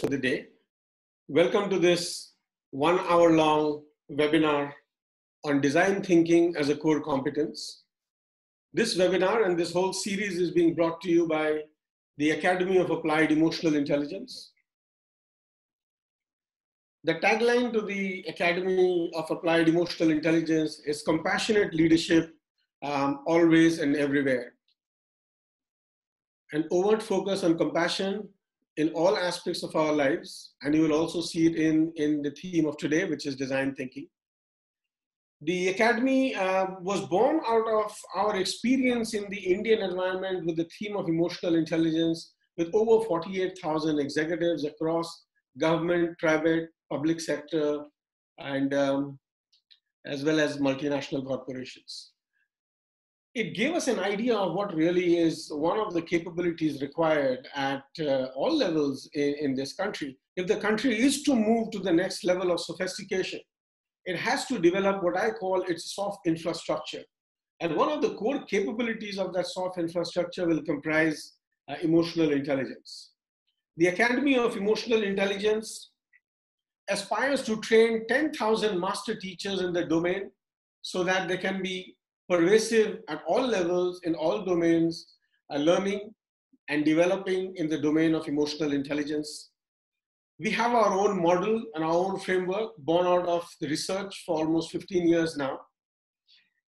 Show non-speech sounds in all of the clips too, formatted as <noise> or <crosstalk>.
for the day. Welcome to this one hour long webinar on design thinking as a core competence. This webinar and this whole series is being brought to you by the Academy of Applied Emotional Intelligence. The tagline to the Academy of Applied Emotional Intelligence is compassionate leadership um, always and everywhere. An overt focus on compassion in all aspects of our lives, and you will also see it in, in the theme of today, which is design thinking. The Academy uh, was born out of our experience in the Indian environment with the theme of emotional intelligence, with over 48,000 executives across government, private, public sector, and um, as well as multinational corporations. It gave us an idea of what really is one of the capabilities required at uh, all levels in, in this country. If the country is to move to the next level of sophistication, it has to develop what I call its soft infrastructure. And one of the core capabilities of that soft infrastructure will comprise uh, emotional intelligence. The Academy of Emotional Intelligence aspires to train 10,000 master teachers in the domain so that they can be pervasive at all levels in all domains, uh, learning and developing in the domain of emotional intelligence. We have our own model and our own framework born out of the research for almost 15 years now.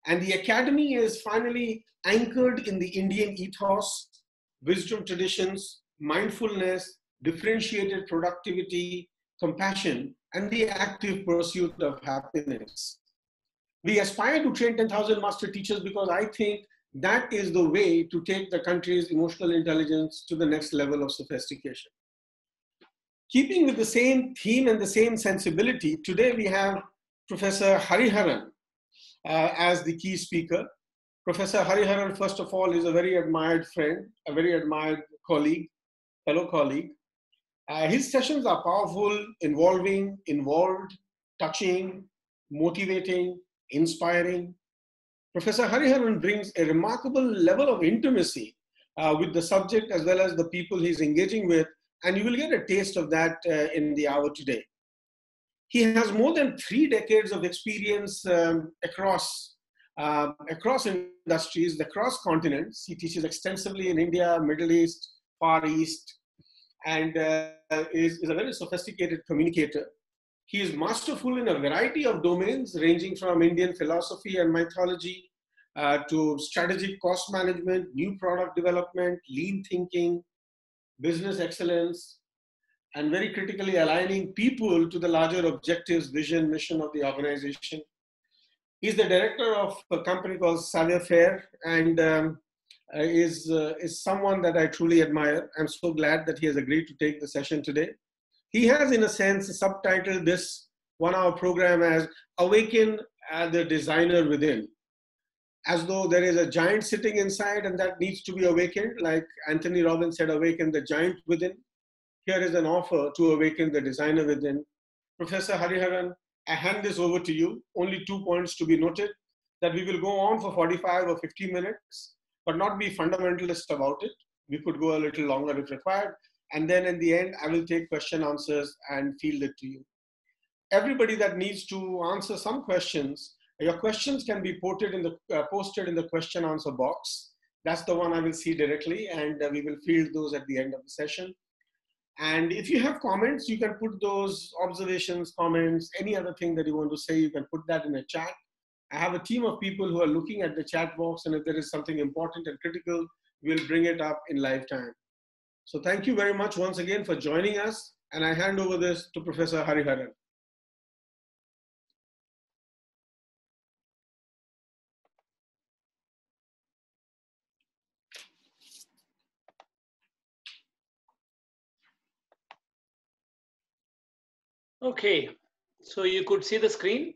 And the academy is finally anchored in the Indian ethos, wisdom traditions, mindfulness, differentiated productivity, compassion, and the active pursuit of happiness. We aspire to train 10,000 master teachers because I think that is the way to take the country's emotional intelligence to the next level of sophistication. Keeping with the same theme and the same sensibility, today we have Professor Hariharan uh, as the key speaker. Professor Hariharan, first of all, is a very admired friend, a very admired colleague, fellow colleague. Uh, his sessions are powerful, involving, involved, touching, motivating, inspiring. Professor Hariharan brings a remarkable level of intimacy uh, with the subject as well as the people he's engaging with, and you will get a taste of that uh, in the hour today. He has more than three decades of experience um, across uh, across industries, across continents. He teaches extensively in India, Middle East, Far East, and uh, is, is a very sophisticated communicator. He is masterful in a variety of domains, ranging from Indian philosophy and mythology uh, to strategic cost management, new product development, lean thinking, business excellence, and very critically aligning people to the larger objectives, vision, mission of the organization. He's the director of a company called Savoir Faire and um, is, uh, is someone that I truly admire. I'm so glad that he has agreed to take the session today. He has, in a sense, subtitled this one hour program as Awaken the Designer Within. As though there is a giant sitting inside and that needs to be awakened, like Anthony Robbins said, awaken the giant within. Here is an offer to awaken the designer within. Professor Hariharan, I hand this over to you. Only two points to be noted that we will go on for 45 or 50 minutes, but not be fundamentalist about it. We could go a little longer if required. And then in the end, I will take question answers and field it to you. Everybody that needs to answer some questions, your questions can be posted in the, uh, posted in the question answer box. That's the one I will see directly and uh, we will field those at the end of the session. And if you have comments, you can put those observations, comments, any other thing that you want to say, you can put that in a chat. I have a team of people who are looking at the chat box and if there is something important and critical, we'll bring it up in live time. So thank you very much once again for joining us. And I hand over this to Professor Hariharan. Okay, so you could see the screen?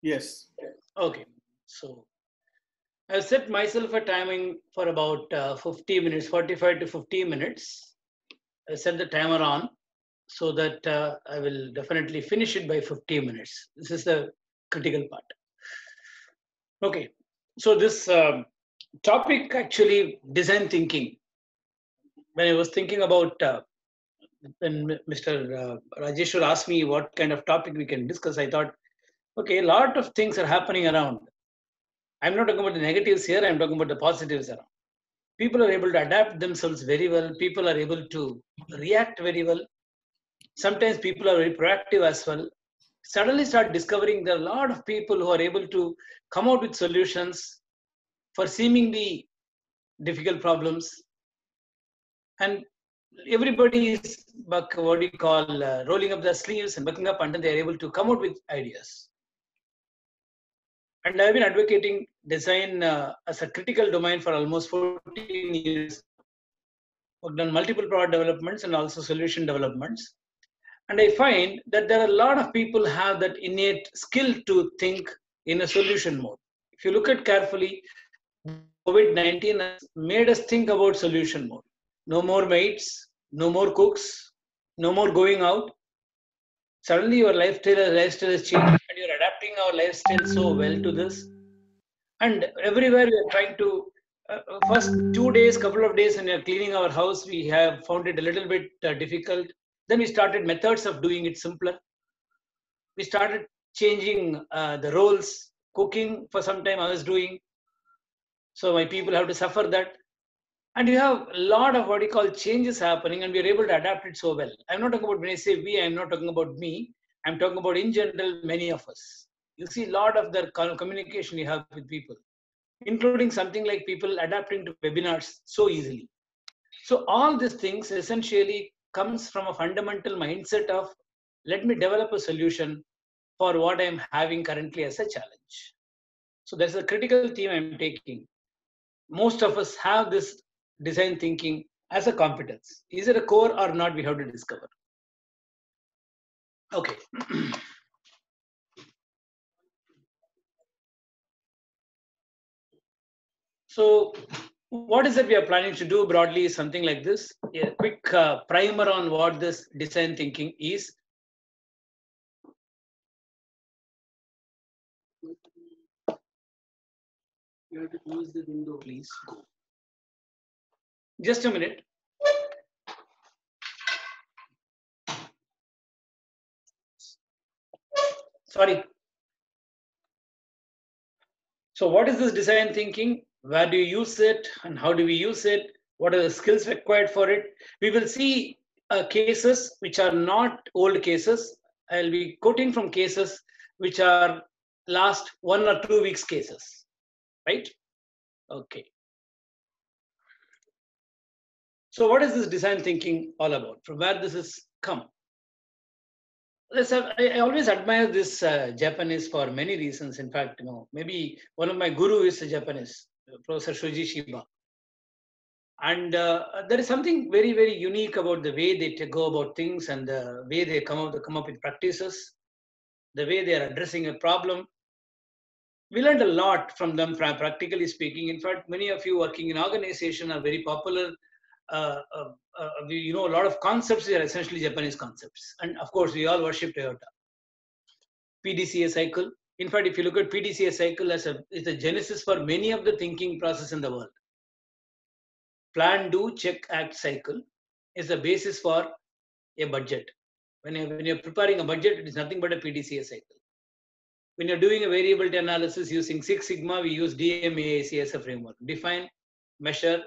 Yes. Okay, so I've set myself a timing for about uh, 50 minutes, 45 to 50 minutes. I set the timer on so that uh, I will definitely finish it by 50 minutes. This is the critical part. Okay, so this um, topic actually design thinking. when I was thinking about uh, when Mr. Uh, Rajeshwar asked me what kind of topic we can discuss, I thought, okay, a lot of things are happening around. I'm not talking about the negatives here, I'm talking about the positives around. People are able to adapt themselves very well, people are able to react very well. Sometimes people are very proactive as well. Suddenly start discovering there are a lot of people who are able to come out with solutions for seemingly difficult problems. And everybody is what do you call uh, rolling up their sleeves and bucking up until they are able to come out with ideas and i've been advocating design uh, as a critical domain for almost 14 years worked on multiple product developments and also solution developments and i find that there are a lot of people have that innate skill to think in a solution mode if you look at carefully covid-19 has made us think about solution mode no more maids, no more cooks, no more going out. Suddenly your lifestyle, lifestyle has changed and you're adapting our lifestyle so well to this. And everywhere we are trying to, uh, uh, first two days, couple of days when we are cleaning our house, we have found it a little bit uh, difficult. Then we started methods of doing it simpler. We started changing uh, the roles, cooking for some time I was doing. So my people have to suffer that and you have a lot of what you call changes happening and we are able to adapt it so well i'm not talking about when i say we i'm not talking about me i'm talking about in general many of us you see a lot of the communication you have with people including something like people adapting to webinars so easily so all these things essentially comes from a fundamental mindset of let me develop a solution for what i'm having currently as a challenge so that's a critical theme i'm taking most of us have this design thinking as a competence. Is it a core or not? We have to discover. Okay. <clears throat> so what is it we are planning to do broadly is something like this a quick uh, primer on what this design thinking is you have to close the window please just a minute. Sorry. So what is this design thinking? Where do you use it and how do we use it? What are the skills required for it? We will see uh, cases which are not old cases. I'll be quoting from cases which are last one or two weeks cases, right? Okay. So what is this design thinking all about? From where this has come? I, I always admire this uh, Japanese for many reasons. In fact, you know, maybe one of my guru is a Japanese, Professor Shoji Shiba. And uh, there is something very, very unique about the way they go about things and the way they come up, come up with practices, the way they are addressing a problem. We learned a lot from them, practically speaking. In fact, many of you working in organization are very popular uh, uh, uh, you know, a lot of concepts are essentially Japanese concepts. And of course, we all worship Toyota. PDCA cycle. In fact, if you look at PDCA cycle as a, it's a genesis for many of the thinking process in the world. Plan, do, check, act cycle is the basis for a budget. When you're, when you're preparing a budget, it is nothing but a PDCA cycle. When you're doing a variability analysis using Six Sigma, we use DMAIC as a framework. Define, measure,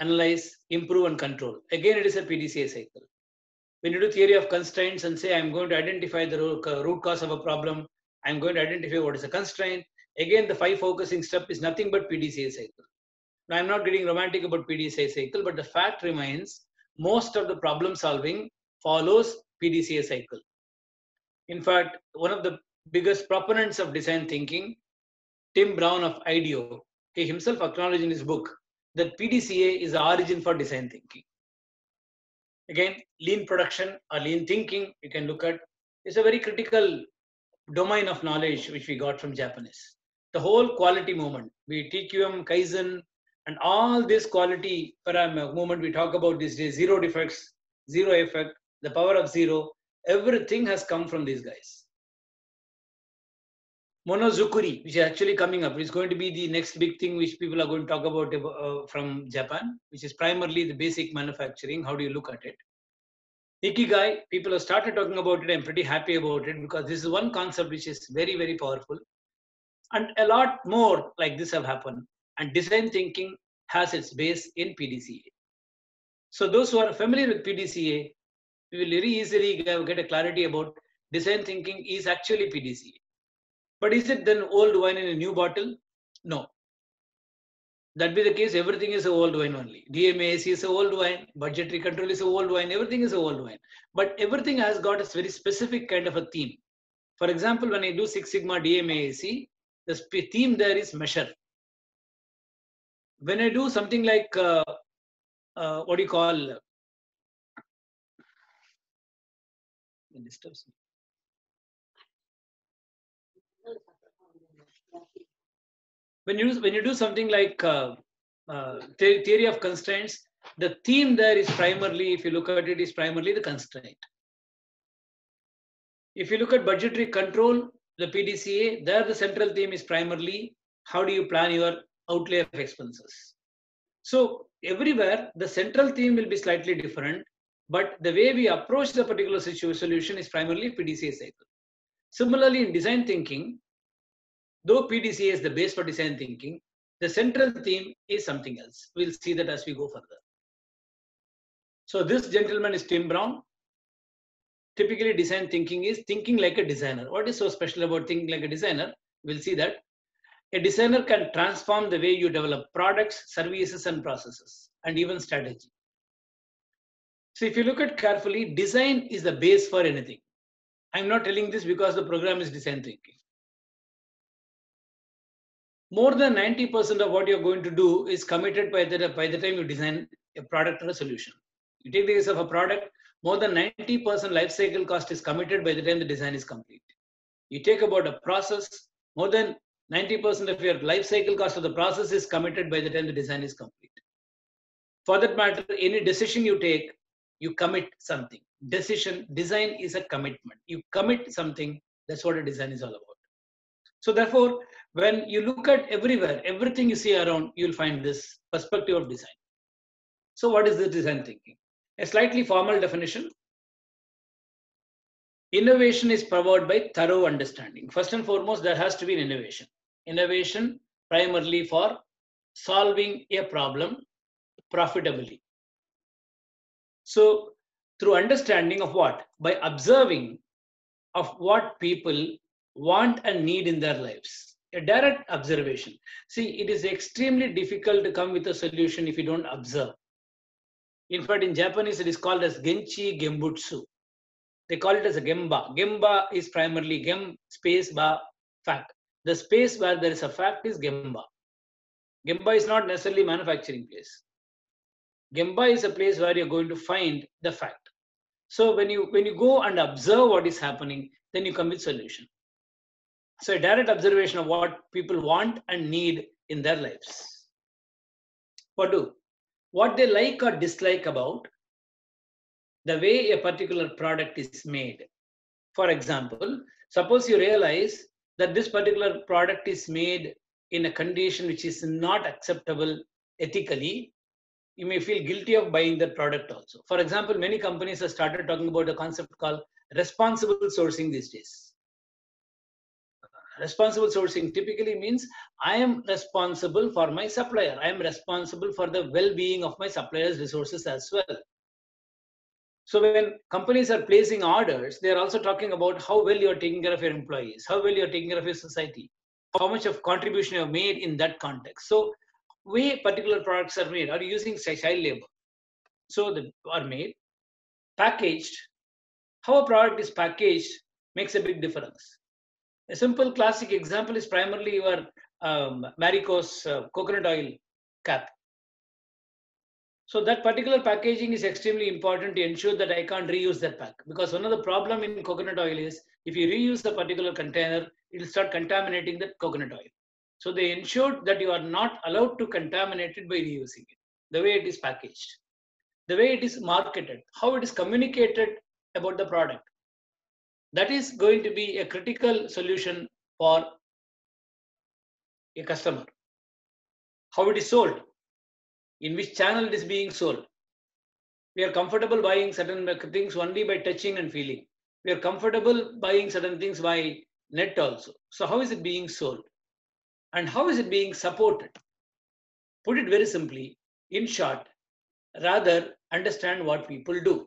analyze, improve, and control. Again, it is a PDCA cycle. When you do theory of constraints and say, I'm going to identify the root uh, cause of a problem, I'm going to identify what is a constraint. Again, the five focusing step is nothing but PDCA cycle. Now, I'm not getting romantic about PDCA cycle, but the fact remains most of the problem solving follows PDCA cycle. In fact, one of the biggest proponents of design thinking, Tim Brown of IDEO, he himself acknowledged in his book that PDCA is the origin for design thinking. Again, lean production or lean thinking, you can look at, is a very critical domain of knowledge which we got from Japanese. The whole quality movement, be TQM, Kaizen, and all this quality parameter movement we talk about these days, zero defects, zero effect, the power of zero, everything has come from these guys. monozukuri, which is actually coming up. is going to be the next big thing which people are going to talk about uh, from Japan, which is primarily the basic manufacturing. How do you look at it? Ikigai, people have started talking about it. I'm pretty happy about it because this is one concept which is very, very powerful. And a lot more like this have happened. And design thinking has its base in PDCA. So those who are familiar with PDCA, we will very easily get a clarity about design thinking is actually PDCA. But is it then old wine in a new bottle? No. That be the case, everything is a old wine only. DMAIC is a old wine, budgetary control is a old wine, everything is a old wine. But everything has got a very specific kind of a theme. For example, when I do Six Sigma DMAIC, the theme there is measure. When I do something like, uh, uh, what do you call, it disturbs me. When you when you do something like uh, uh, theory of constraints, the theme there is primarily, if you look at it, is primarily the constraint. If you look at budgetary control, the PDCA, there the central theme is primarily how do you plan your outlay of expenses. So everywhere the central theme will be slightly different, but the way we approach the particular solution is primarily PDCA cycle. Similarly, in design thinking, Though PDCA is the base for design thinking, the central theme is something else. We'll see that as we go further. So this gentleman is Tim Brown. Typically design thinking is thinking like a designer. What is so special about thinking like a designer? We'll see that. A designer can transform the way you develop products, services, and processes, and even strategy. So if you look at carefully, design is the base for anything. I'm not telling this because the program is design thinking more than 90% of what you're going to do is committed by the, by the time you design a product or a solution. You take the case of a product, more than 90% life cycle cost is committed by the time the design is complete. You take about a process, more than 90% of your life cycle cost of the process is committed by the time the design is complete. For that matter, any decision you take, you commit something. Decision, design is a commitment. You commit something, that's what a design is all about. So therefore, when you look at everywhere, everything you see around, you'll find this perspective of design. So what is the design thinking? A slightly formal definition. Innovation is powered by thorough understanding. First and foremost, there has to be an innovation. Innovation primarily for solving a problem profitably. So through understanding of what? By observing of what people want and need in their lives a direct observation. See, it is extremely difficult to come with a solution if you don't observe. In hmm. fact, in Japanese, it is called as Genchi Gembutsu. They call it as a Gemba. Gemba is primarily Gem space ba fact. The space where there is a fact is Gemba. Gemba is not necessarily manufacturing place. Gemba is a place where you're going to find the fact. So when you when you go and observe what is happening, then you come with solution. So a direct observation of what people want and need in their lives. What do? What they like or dislike about the way a particular product is made. For example, suppose you realize that this particular product is made in a condition which is not acceptable ethically, you may feel guilty of buying that product also. For example, many companies have started talking about a concept called responsible sourcing these days responsible sourcing typically means I am responsible for my supplier. I am responsible for the well-being of my supplier's resources as well. So when companies are placing orders, they are also talking about how well you are taking care of your employees, how well you are taking care of your society, how much of contribution you have made in that context. So way particular products are made are using child labor. So they are made, packaged. How a product is packaged makes a big difference. A simple classic example is primarily your um, Marico's uh, coconut oil cap. So that particular packaging is extremely important to ensure that I can't reuse that pack. Because one of the problem in coconut oil is if you reuse the particular container, it will start contaminating the coconut oil. So they ensured that you are not allowed to contaminate it by reusing it, the way it is packaged, the way it is marketed, how it is communicated about the product that is going to be a critical solution for a customer, how it is sold, in which channel it is being sold. We are comfortable buying certain things only by touching and feeling. We are comfortable buying certain things by net also. So, how is it being sold? And how is it being supported? Put it very simply, in short, rather understand what people do.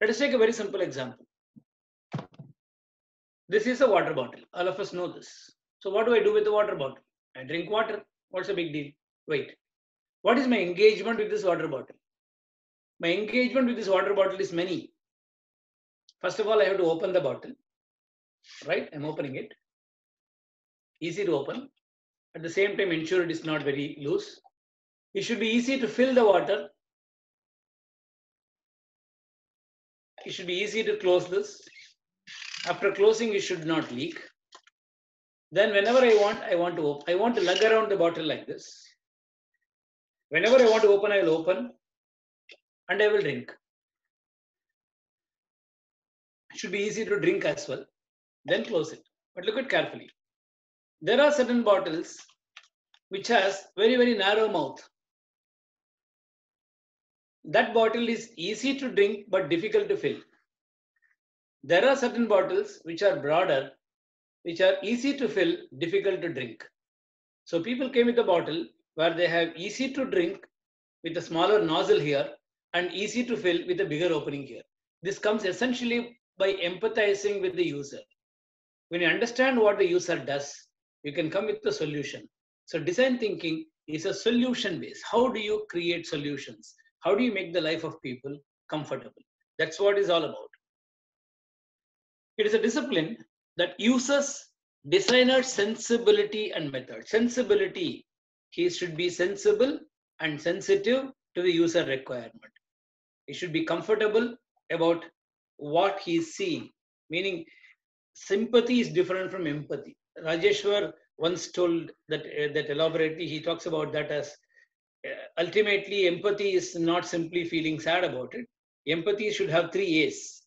Let us take a very simple example. This is a water bottle. All of us know this. So, what do I do with the water bottle? I drink water. What's a big deal? Wait. What is my engagement with this water bottle? My engagement with this water bottle is many. First of all, I have to open the bottle. Right? I'm opening it. Easy to open. At the same time, ensure it is not very loose. It should be easy to fill the water. It should be easy to close this. After closing, it should not leak. Then whenever I want, I want to I want to lug around the bottle like this. Whenever I want to open, I will open and I will drink. It should be easy to drink as well. Then close it. But look at carefully. There are certain bottles which has very, very narrow mouth. That bottle is easy to drink but difficult to fill. There are certain bottles which are broader, which are easy to fill, difficult to drink. So people came with a bottle where they have easy to drink with a smaller nozzle here and easy to fill with a bigger opening here. This comes essentially by empathizing with the user. When you understand what the user does, you can come with the solution. So design thinking is a solution base. How do you create solutions? How do you make the life of people comfortable? That's what it's all about. It is a discipline that uses designer sensibility and method. Sensibility, he should be sensible and sensitive to the user requirement. He should be comfortable about what he is seeing, meaning sympathy is different from empathy. Rajeshwar once told that, uh, that elaborately, he talks about that as uh, ultimately empathy is not simply feeling sad about it. Empathy should have three A's.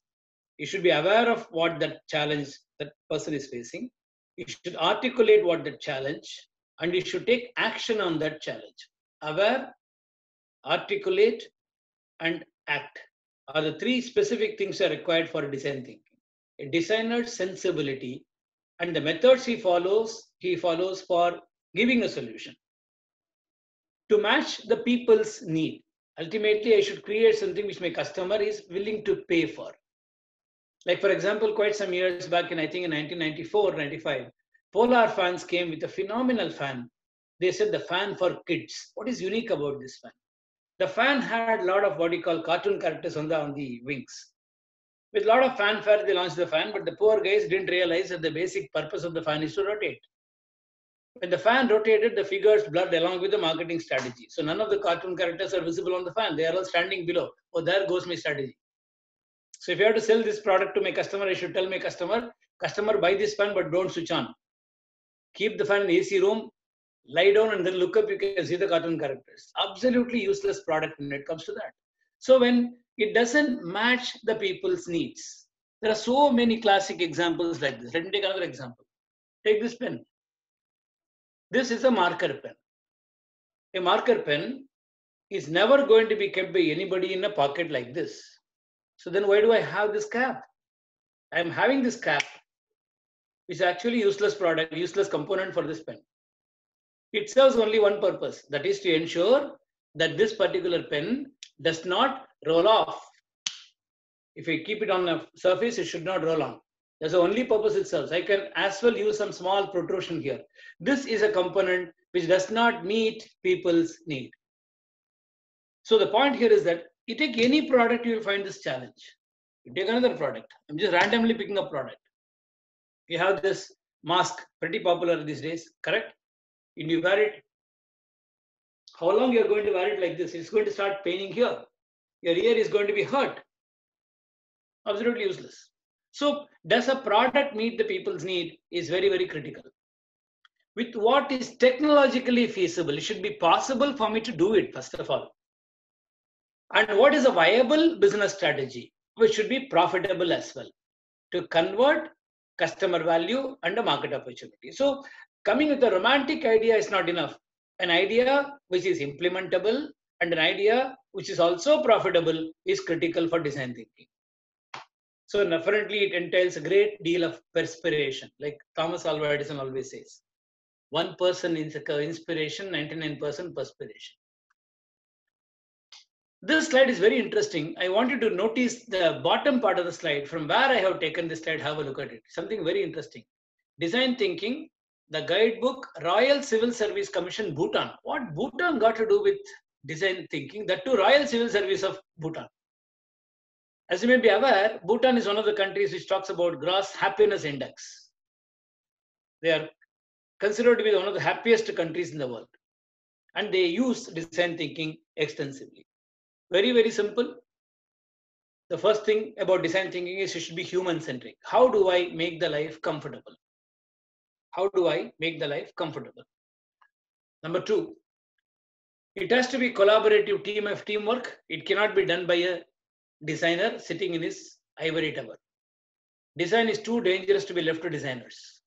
You should be aware of what that challenge that person is facing. You should articulate what the challenge and you should take action on that challenge. Aware, articulate, and act are the three specific things are required for design thinking. A designer's sensibility and the methods he follows, he follows for giving a solution. To match the people's need, ultimately I should create something which my customer is willing to pay for. Like for example, quite some years back in I think in 1994, 95, Polar fans came with a phenomenal fan. They said the fan for kids. What is unique about this fan? The fan had a lot of what you call cartoon characters on the on the wings. With a lot of fanfare, they launched the fan, but the poor guys didn't realize that the basic purpose of the fan is to rotate. When the fan rotated, the figures blurred along with the marketing strategy. So none of the cartoon characters are visible on the fan. They are all standing below. Oh, there goes my strategy. So if you have to sell this product to my customer, I should tell my customer, customer buy this fan, but don't switch on. Keep the fan in the AC room, lie down and then look up, you can see the cartoon characters. Absolutely useless product when it comes to that. So when it doesn't match the people's needs, there are so many classic examples like this. Let me take another example. Take this pen. This is a marker pen. A marker pen is never going to be kept by anybody in a pocket like this. So then why do I have this cap? I'm having this cap, which is actually useless product, useless component for this pen. It serves only one purpose, that is to ensure that this particular pen does not roll off. If I keep it on a surface, it should not roll on. That's the only purpose it serves. I can as well use some small protrusion here. This is a component which does not meet people's need. So the point here is that you take any product, you will find this challenge. You take another product. I'm just randomly picking a product. You have this mask, pretty popular these days, correct? And you wear it. How long you're going to wear it like this? It's going to start paining here. Your ear is going to be hurt. Absolutely useless. So, does a product meet the people's need is very, very critical. With what is technologically feasible, it should be possible for me to do it, first of all. And what is a viable business strategy, which should be profitable as well to convert customer value and a market opportunity. So, coming with a romantic idea is not enough. An idea which is implementable and an idea which is also profitable is critical for design thinking. So apparently it entails a great deal of perspiration, like Thomas Alva Edison always says. One person is inspiration, 99% perspiration. This slide is very interesting. I want you to notice the bottom part of the slide. From where I have taken this slide, have a look at it. Something very interesting. Design thinking, the guidebook, Royal Civil Service Commission, Bhutan. What Bhutan got to do with design thinking? That too, Royal Civil Service of Bhutan. As you may be aware, Bhutan is one of the countries which talks about gross happiness index. They are considered to be one of the happiest countries in the world. And they use design thinking extensively. Very, very simple. The first thing about design thinking is it should be human centric. How do I make the life comfortable? How do I make the life comfortable? Number two, it has to be collaborative team of teamwork. It cannot be done by a designer sitting in his ivory tower. Design is too dangerous to be left to designers.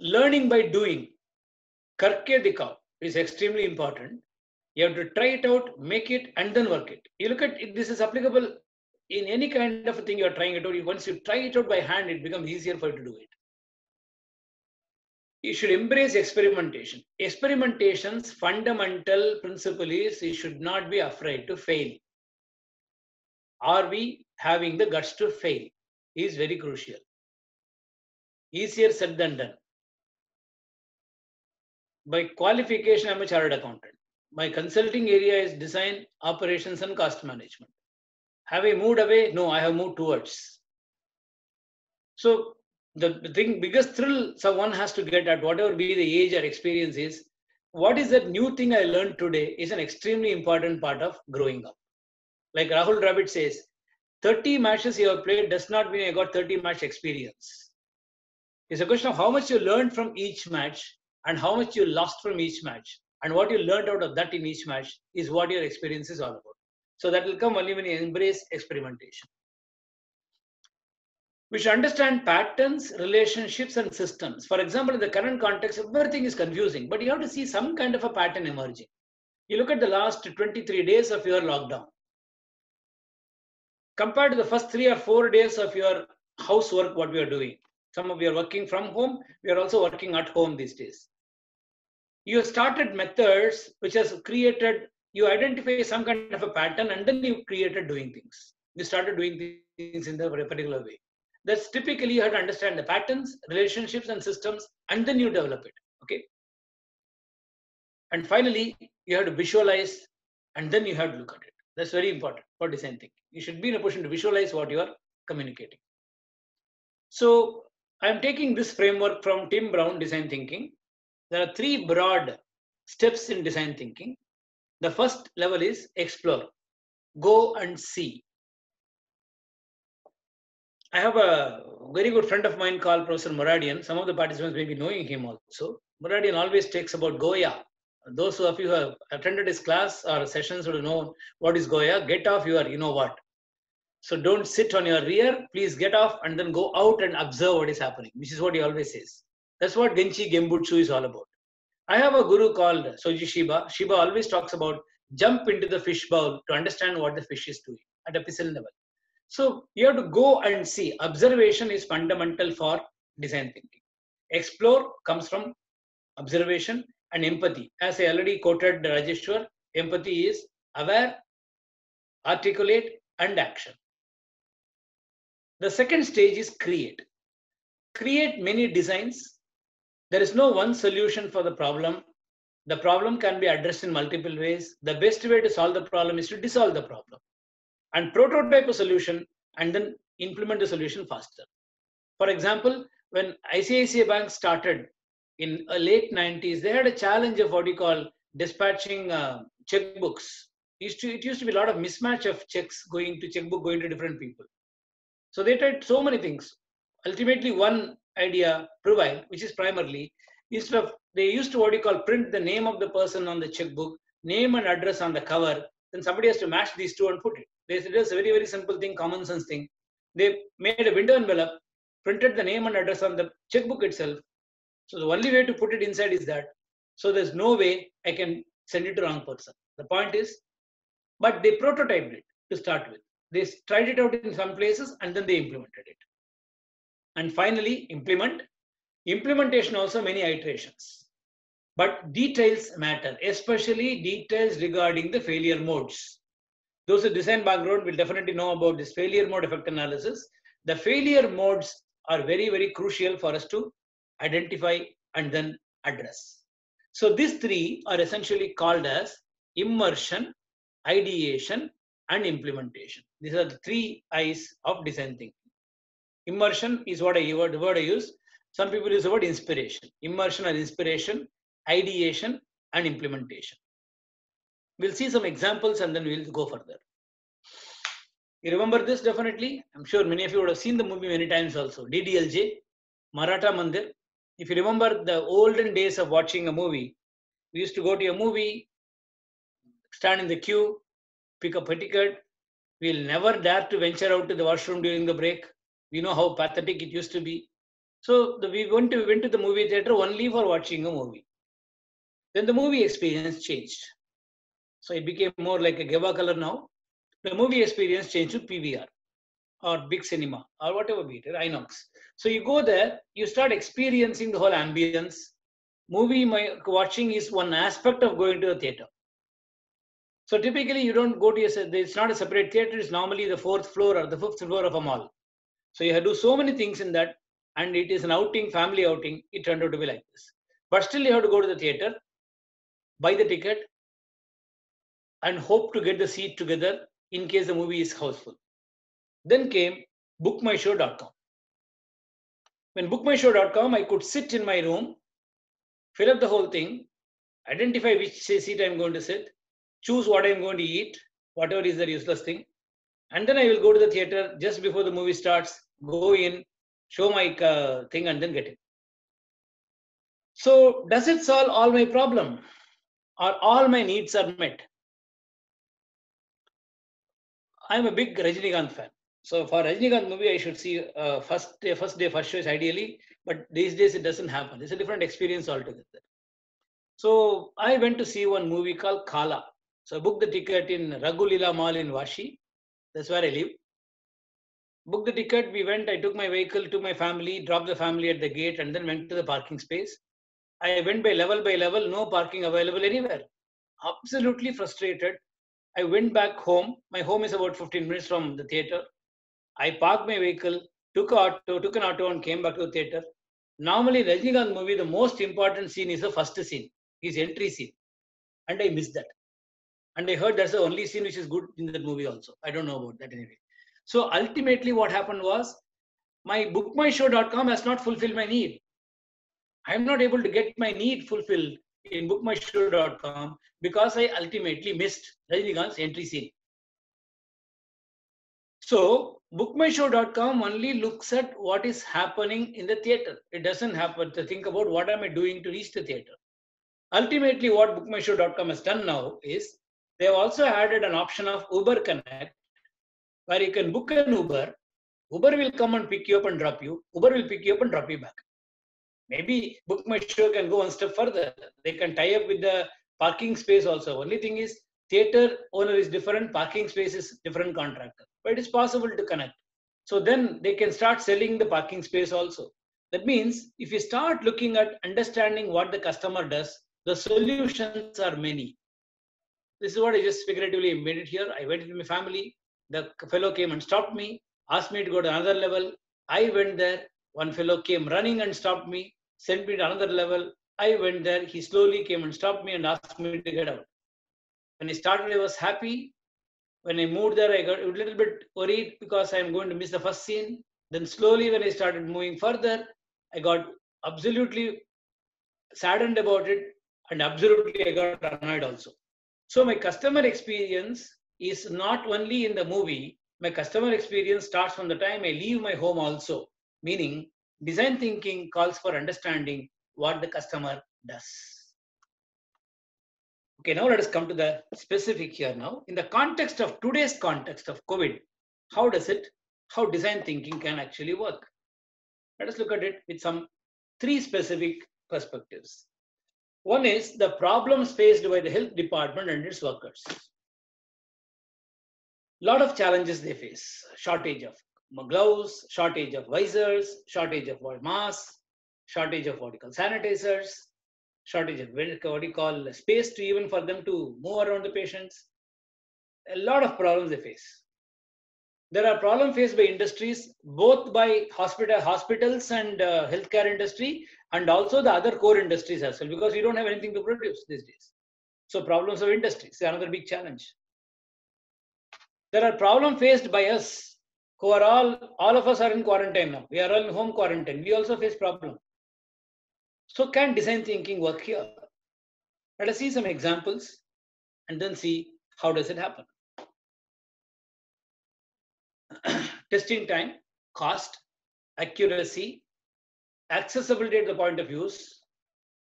Learning by doing, karke dikao, is extremely important. You have to try it out, make it, and then work it. You look at it, this is applicable in any kind of a thing you're trying it out. Once you try it out by hand, it becomes easier for you to do it. You should embrace experimentation. Experimentation's fundamental principle is you should not be afraid to fail. Are we having the guts to fail? Is very crucial. Easier said than done. By qualification, I'm a chartered accountant. My consulting area is design, operations, and cost management. Have I moved away? No, I have moved towards. So the thing, biggest thrill someone has to get at whatever be the age or experience is, what is that new thing I learned today is an extremely important part of growing up. Like Rahul Dravid says, 30 matches you have played does not mean I got 30 match experience. It's a question of how much you learned from each match and how much you lost from each match. And what you learned out of that in each match is what your experience is all about. So that will come only when you embrace experimentation. We should understand patterns, relationships, and systems. For example, in the current context, everything is confusing, but you have to see some kind of a pattern emerging. You look at the last 23 days of your lockdown. Compared to the first three or four days of your housework, what we are doing. Some of you are working from home, we are also working at home these days. You started methods which has created you identify some kind of a pattern and then you created doing things. You started doing things in a particular way. That's typically you have to understand the patterns, relationships, and systems, and then you develop it. Okay. And finally, you have to visualize and then you have to look at it. That's very important for design thinking. You should be in a position to visualize what you are communicating. So I'm taking this framework from Tim Brown, Design Thinking. There are three broad steps in design thinking. The first level is explore, go and see. I have a very good friend of mine called Professor Muradian. Some of the participants may be knowing him also. Muradian always takes about Goya. Those of you who have attended his class or sessions will know what is Goya. Get off your, you know what. So don't sit on your rear. Please get off and then go out and observe what is happening, which is what he always says. That's what Genchi Gembutsu is all about. I have a guru called Shoji Shiba. Shiba always talks about jump into the fish bowl to understand what the fish is doing at a pixel level. So you have to go and see. Observation is fundamental for design thinking. Explore comes from observation and empathy. As I already quoted Rajeshwar, empathy is aware, articulate, and action. The second stage is create. Create many designs there is no one solution for the problem. The problem can be addressed in multiple ways. The best way to solve the problem is to dissolve the problem and prototype a solution and then implement the solution faster. For example, when ICICI Bank started in the late 90s, they had a challenge of what you call dispatching uh, checkbooks. It used, to, it used to be a lot of mismatch of checks going to checkbook going to different people. So they tried so many things. Ultimately, one idea prevailed, which is primarily instead of they used to what you call print the name of the person on the checkbook, name and address on the cover, then somebody has to match these two and put it. This is a very, very simple thing, common sense thing. They made a window envelope, printed the name and address on the checkbook itself. So the only way to put it inside is that. So there's no way I can send it to wrong person. The point is, but they prototyped it to start with. They tried it out in some places and then they implemented it. And finally, implement. Implementation also many iterations. But details matter, especially details regarding the failure modes. Those who design background will definitely know about this failure mode effect analysis. The failure modes are very, very crucial for us to identify and then address. So these three are essentially called as immersion, ideation, and implementation. These are the three I's of design thinking. Immersion is what I word, word I use. Some people use the word inspiration. Immersion or inspiration, ideation, and implementation. We'll see some examples and then we'll go further. You remember this definitely? I'm sure many of you would have seen the movie many times also. DDLJ, Maratha Mandir. If you remember the olden days of watching a movie, we used to go to a movie, stand in the queue, pick up a ticket. We'll never dare to venture out to the washroom during the break. We know how pathetic it used to be. So the, we went to we went to the movie theater only for watching a movie. Then the movie experience changed. So it became more like a Geva color now. The movie experience changed to PVR or big cinema or whatever be it, Inox. So you go there, you start experiencing the whole ambience. Movie watching is one aspect of going to a theater. So typically you don't go to a, it's not a separate theater, it's normally the fourth floor or the fifth floor of a mall. So you have to do so many things in that and it is an outing, family outing, it turned out to be like this. But still you have to go to the theater, buy the ticket and hope to get the seat together in case the movie is houseful. Then came bookmyshow.com. When bookmyshow.com, I could sit in my room, fill up the whole thing, identify which seat I'm going to sit, choose what I'm going to eat, whatever is the useless thing, and then I will go to the theater just before the movie starts, go in, show my uh, thing, and then get it. So, does it solve all my problem? Or all my needs are met? I'm a big Rajinikanth fan. So for Rajinikanth movie, I should see uh, first day, first day, first shows ideally. But these days it doesn't happen. It's a different experience altogether. So I went to see one movie called Kaala. So I booked the ticket in Raghuleela Mall in Vashi. That's where I live. Booked the ticket. We went. I took my vehicle to my family, dropped the family at the gate, and then went to the parking space. I went by level by level, no parking available anywhere. Absolutely frustrated. I went back home. My home is about 15 minutes from the theater. I parked my vehicle, took an auto, took an auto, and came back to the theater. Normally, Rajinikanth movie, the most important scene is the first scene, his entry scene, and I missed that. And I heard that's the only scene which is good in that movie also. I don't know about that anyway. So ultimately, what happened was my bookmyshow.com has not fulfilled my need. I'm not able to get my need fulfilled in bookmyshow.com because I ultimately missed Rajinikanth's entry scene. So bookmyshow.com only looks at what is happening in the theater. It doesn't happen to think about what am I doing to reach the theater. Ultimately, what bookmyshow.com has done now is they have also added an option of Uber Connect where you can book an Uber. Uber will come and pick you up and drop you. Uber will pick you up and drop you back. Maybe Book My Show can go one step further. They can tie up with the parking space also. Only thing is, theater owner is different, parking space is different contractor. But it is possible to connect. So then they can start selling the parking space also. That means if you start looking at understanding what the customer does, the solutions are many. This is what I just figuratively made it here. I went with my family. The fellow came and stopped me, asked me to go to another level. I went there. One fellow came running and stopped me, sent me to another level. I went there. He slowly came and stopped me and asked me to get out. When I started, I was happy. When I moved there, I got a little bit worried because I'm going to miss the first scene. Then slowly, when I started moving further, I got absolutely saddened about it and absolutely I got annoyed also. So my customer experience is not only in the movie, my customer experience starts from the time I leave my home also meaning design thinking calls for understanding what the customer does. Okay, now let us come to the specific here now. In the context of today's context of COVID, how does it, how design thinking can actually work? Let us look at it with some three specific perspectives. One is the problems faced by the health department and its workers. Lot of challenges they face. Shortage of gloves, shortage of visors, shortage of masks, shortage of what call sanitizers, shortage of what you call space to even for them to move around the patients. A lot of problems they face. There are problems faced by industries, both by hospital, hospitals and uh, healthcare industry, and also the other core industries as well, because we don't have anything to produce these days. So problems of industries is another big challenge. There are problems faced by us who are all, all of us are in quarantine now. We are all in home quarantine. We also face problem. So can design thinking work here? Let us see some examples and then see how does it happen. <clears throat> Testing time, cost, accuracy, accessibility at the point of use,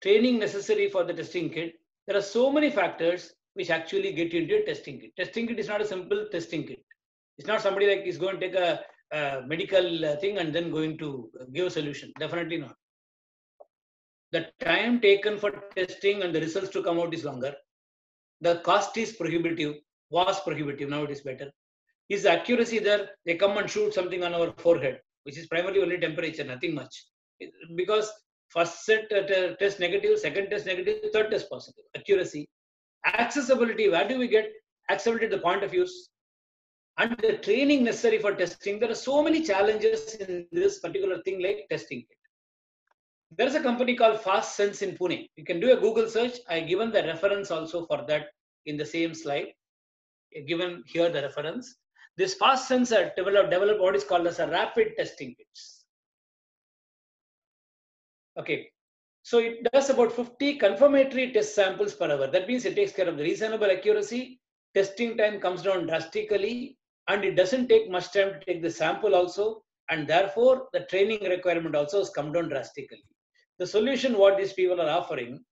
training necessary for the testing kit. There are so many factors which actually get you into a testing kit. Testing kit is not a simple testing kit. It's not somebody like is going to take a, a medical uh, thing and then going to give a solution. Definitely not. The time taken for testing and the results to come out is longer. The cost is prohibitive, was prohibitive, now it is better. Is the accuracy there? They come and shoot something on our forehead, which is primarily only temperature, nothing much. Because first set uh, test negative, second test negative, third test positive. Accuracy. Accessibility, where do we get accessibility at the point of use? And the training necessary for testing. There are so many challenges in this particular thing like testing it. There is a company called Fast Sense in Pune. You can do a Google search. I given the reference also for that in the same slide. Given here the reference. This fast sensor uh, developed, developed what is called as a rapid testing kits. Okay, so it does about 50 confirmatory test samples per hour. That means it takes care of the reasonable accuracy. Testing time comes down drastically and it doesn't take much time to take the sample also. And therefore, the training requirement also has come down drastically. The solution what these people are offering,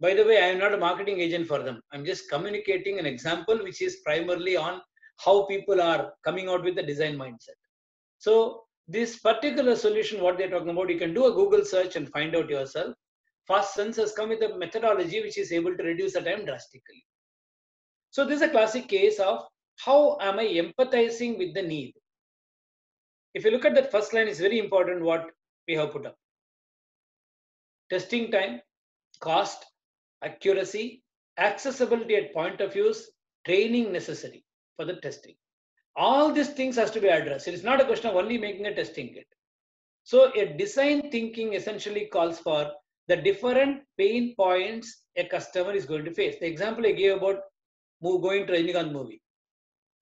by the way, I am not a marketing agent for them. I'm just communicating an example which is primarily on how people are coming out with the design mindset. So this particular solution, what they're talking about, you can do a Google search and find out yourself. Fast Sense has come with a methodology which is able to reduce the time drastically. So this is a classic case of how am I empathizing with the need? If you look at that first line, it's very important what we have put up. Testing time, cost, accuracy, accessibility at point of use, training necessary for the testing. All these things has to be addressed. It is not a question of only making a testing kit. So a design thinking essentially calls for the different pain points a customer is going to face. The example I gave about going to Rajinikanth movie.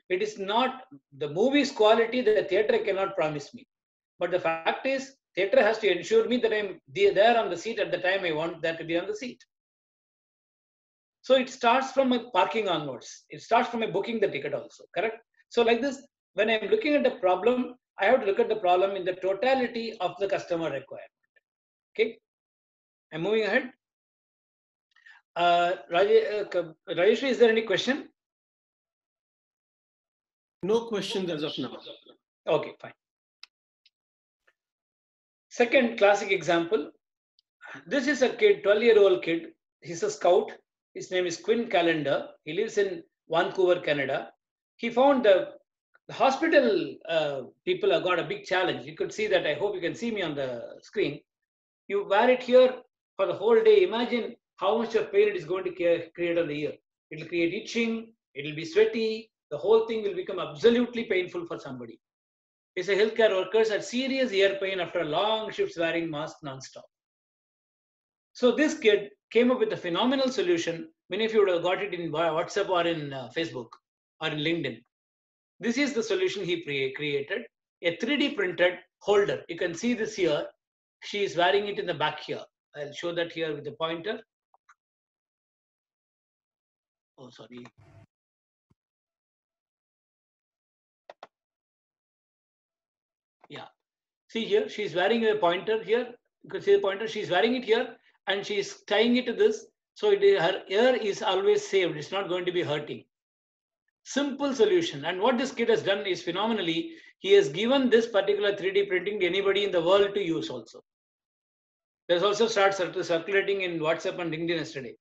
It is not the movie's quality that the theater cannot promise me. But the fact is, theater has to ensure me that I'm there on the seat at the time I want that to be on the seat. So it starts from a parking onwards. It starts from a booking the ticket also, correct? So like this, when I'm looking at the problem, I have to look at the problem in the totality of the customer requirement. Okay, I'm moving ahead. Uh, Rajesh, uh, is there any question? No questions as of now. Okay, fine. Second classic example. This is a kid, 12 year old kid. He's a scout. His name is Quinn Callander. He lives in Vancouver, Canada. He found the, the hospital uh, people have got a big challenge. You could see that. I hope you can see me on the screen. You wear it here for the whole day. Imagine how much of pain it is going to create on the ear. It will create itching. It will be sweaty. The whole thing will become absolutely painful for somebody. It's a healthcare workers had serious ear pain after long shifts wearing mask non-stop. So this kid came up with a phenomenal solution. Many of you would have got it in WhatsApp or in uh, Facebook or in LinkedIn. This is the solution he created, a 3D printed holder. You can see this here. She is wearing it in the back here. I'll show that here with the pointer. Oh, sorry. Yeah. See here, she's wearing a pointer here. You can see the pointer. She's wearing it here and she is tying it to this. So it her ear is always saved. It's not going to be hurting. Simple solution. And what this kid has done is phenomenally, he has given this particular 3D printing to anybody in the world to use also. There's also started circulating in WhatsApp and LinkedIn yesterday.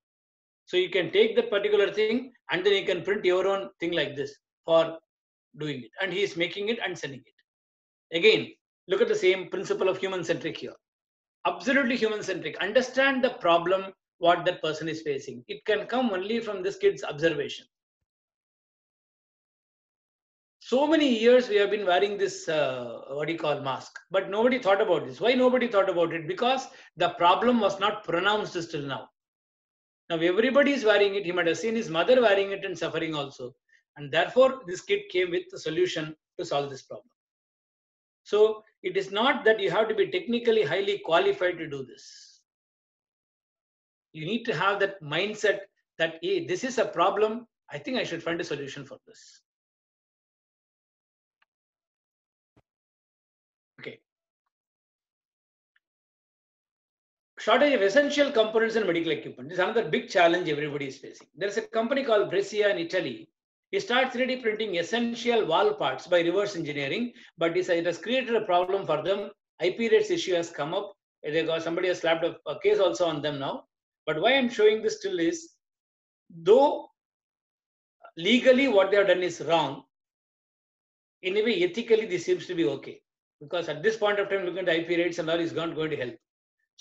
So you can take the particular thing and then you can print your own thing like this for doing it. And he is making it and sending it. Again, look at the same principle of human centric here. Absolutely human centric. Understand the problem what that person is facing. It can come only from this kid's observation. So many years we have been wearing this, uh, what do you call mask, but nobody thought about this. Why nobody thought about it? Because the problem was not pronounced till now. Now everybody is wearing it. He might have seen his mother wearing it and suffering also. And therefore, this kid came with a solution to solve this problem. So it is not that you have to be technically highly qualified to do this you need to have that mindset that hey, this is a problem. I think I should find a solution for this. Okay. Shortage of essential components and medical equipment is another big challenge everybody is facing. There's a company called Brescia in Italy. He starts 3D printing essential valve parts by reverse engineering, but it has created a problem for them. IP rates issue has come up. They got somebody has slapped a, a case also on them now. But why I'm showing this still is, though legally what they have done is wrong, in a way ethically this seems to be okay. Because at this point of time, looking at the IP rates and all is not going to help.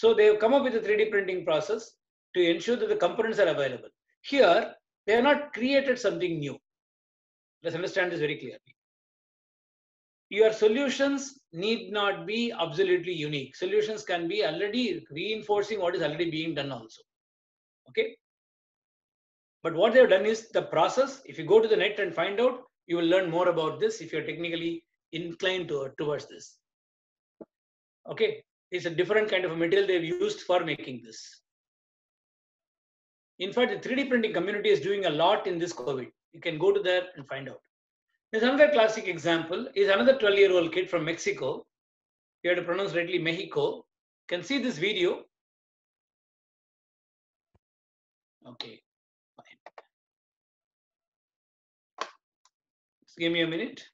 So they have come up with a 3D printing process to ensure that the components are available. Here, they have not created something new. Let's understand this very clearly. Your solutions need not be absolutely unique. Solutions can be already reinforcing what is already being done also okay but what they've done is the process if you go to the net and find out you will learn more about this if you're technically inclined to, towards this okay it's a different kind of a material they've used for making this. In fact the 3d printing community is doing a lot in this covid. You can go to there and find out. There's another classic example is another 12 year old kid from mexico. You have to pronounce rightly mexico. You can see this video. Okay, fine. Just give me a minute.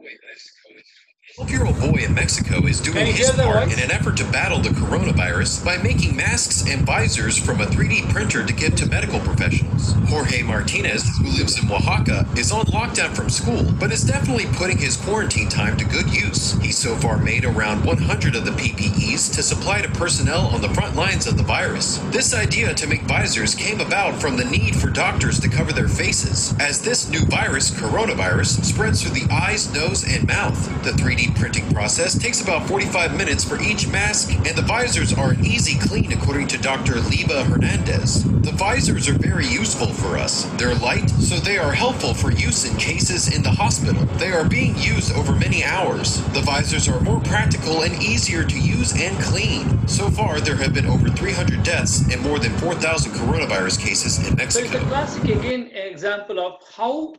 A 12-year-old boy in Mexico is doing his part in an effort to battle the coronavirus by making masks and visors from a 3D printer to give to medical professionals. Jorge Martinez, who lives in Oaxaca, is on lockdown from school, but is definitely putting his quarantine time to good use. He's so far made around 100 of the PPEs to supply to personnel on the front lines of the virus. This idea to make visors came about from the need for doctors to cover their faces, as this new virus, coronavirus, spreads through the eyes, nose, and mouth. The 3D 3D printing process takes about 45 minutes for each mask, and the visors are an easy clean according to Dr. Leva Hernandez. The visors are very useful for us. They're light, so they are helpful for use in cases in the hospital. They are being used over many hours. The visors are more practical and easier to use and clean. So far, there have been over 300 deaths and more than 4,000 coronavirus cases in Mexico. So it's a classic again example of how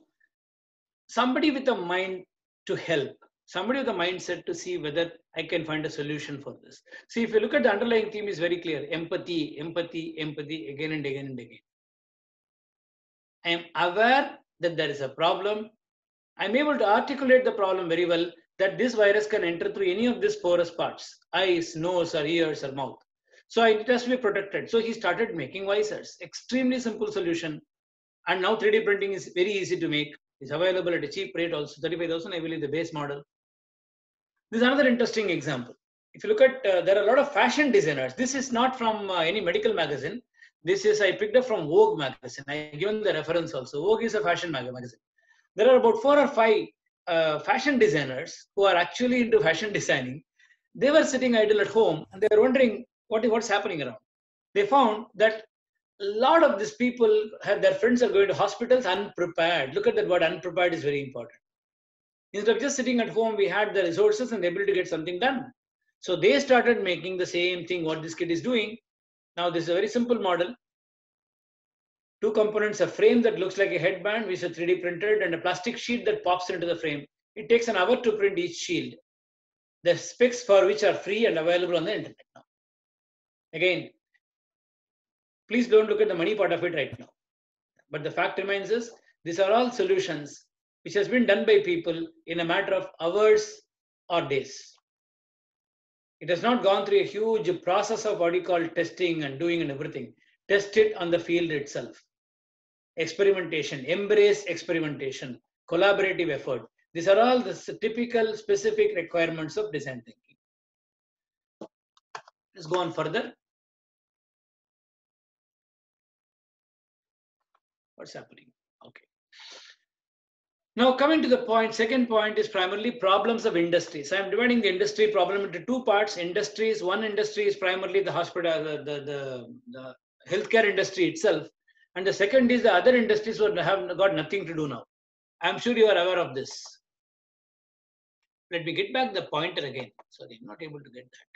somebody with a mind to help somebody with a mindset to see whether I can find a solution for this. See, if you look at the underlying theme is very clear, empathy, empathy, empathy, again and again and again. I am aware that there is a problem. I'm able to articulate the problem very well that this virus can enter through any of these porous parts, eyes, nose, or ears, or mouth. So it has to be protected. So he started making visors. Extremely simple solution. And now 3D printing is very easy to make. It's available at a cheap rate also, 35,000, I believe the base model. This is another interesting example. If you look at, uh, there are a lot of fashion designers. This is not from uh, any medical magazine. This is, I picked up from Vogue magazine. I given the reference also. Vogue is a fashion magazine. There are about four or five uh, fashion designers who are actually into fashion designing. They were sitting idle at home and they were wondering what, what's happening around. They found that a lot of these people have their friends are going to hospitals unprepared. Look at that word unprepared is very important. Instead of just sitting at home, we had the resources and ability to get something done. So they started making the same thing what this kid is doing. Now this is a very simple model. two components, a frame that looks like a headband, which is 3D printed, and a plastic sheet that pops into the frame. It takes an hour to print each shield. The specs for which are free and available on the internet now. Again, please don't look at the money part of it right now. But the fact remains is these are all solutions which has been done by people in a matter of hours or days. It has not gone through a huge process of what you call testing and doing and everything. Test it on the field itself. Experimentation, embrace experimentation, collaborative effort. These are all the typical specific requirements of design thinking. Let's go on further. What's happening? Now coming to the point, second point is primarily problems of industries. I'm dividing the industry problem into two parts. Industries, one industry is primarily the hospital, the, the, the, the healthcare industry itself. And the second is the other industries who have got nothing to do now. I'm sure you are aware of this. Let me get back the pointer again. Sorry, I'm not able to get that.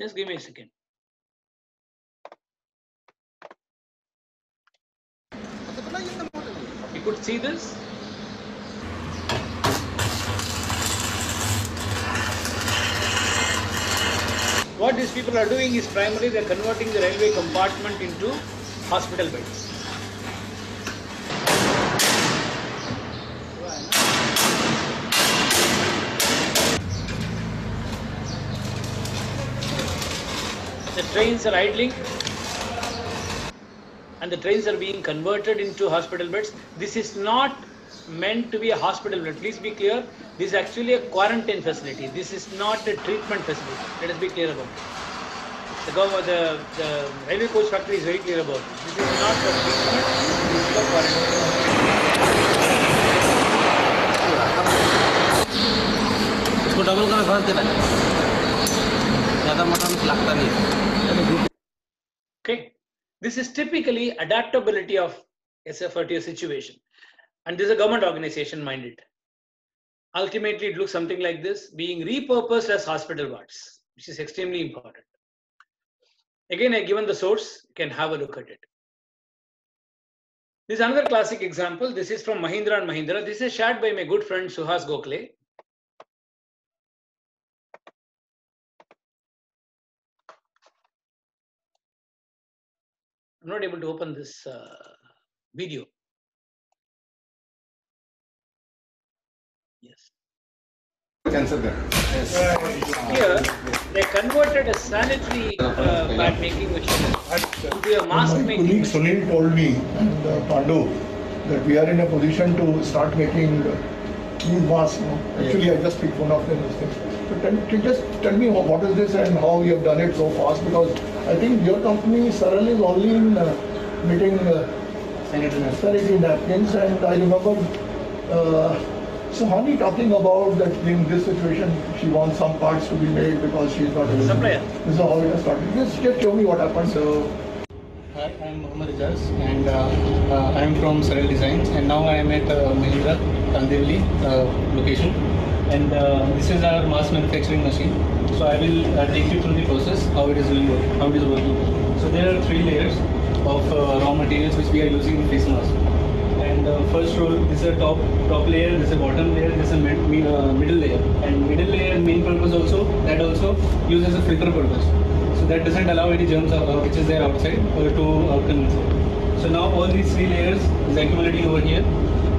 Just give me a second. Could see this? What these people are doing is primarily they're converting the railway compartment into hospital beds. The trains are idling and the trains are being converted into hospital beds. This is not meant to be a hospital bed. Please be clear. This is actually a quarantine facility. This is not a treatment facility. Let us be clear about it. The, government, the, the railway coach factory is very clear about it. This is not a treatment, this is a quarantine. इसको double का घास देना ज़्यादा मोटा मत लगता नहीं Okay. This is typically adaptability of SFR to a situation. And this is a government organization, mind it. Ultimately, it looks something like this, being repurposed as hospital wards, which is extremely important. Again, I given the source, you can have a look at it. This is another classic example. This is from Mahindra and Mahindra. This is shared by my good friend Suhas Gokhale. I'm not able to open this uh, video. Yes. Cancel there. Here, they converted a sanitary uh, pad making machine to be a mask My making colleague machine. Sunil told me and uh, Pandu that we are in a position to start making uh, new masks. no? Actually, I just picked one of them. This. So can you just tell me what is this and how you have done it so fast because I think your company Saral is only in uh, making uh, sanitary napkins and I remember uh, Suhani talking about that in this situation she wants some parts to be made because she is not able to. Supplier. This is how it has started. Just, just show me what happened. So, hi, I'm Mohammad Ijaz and uh, uh, I'm from Saral Designs and now I am at uh, Mahindra Kandivali uh, location and uh, this is our mass manufacturing machine. So I will uh, take you through the process, how it is doing, how it is working. So there are three layers of uh, raw materials which we are using in face mask. And uh, first roll, this is a top top layer, this is a bottom layer, this is a mid, mid, uh, middle layer. And middle layer main purpose also, that also uses a filter purpose. So that doesn't allow any germs uh, which is there outside to uh. So now all these three layers is accumulating over here.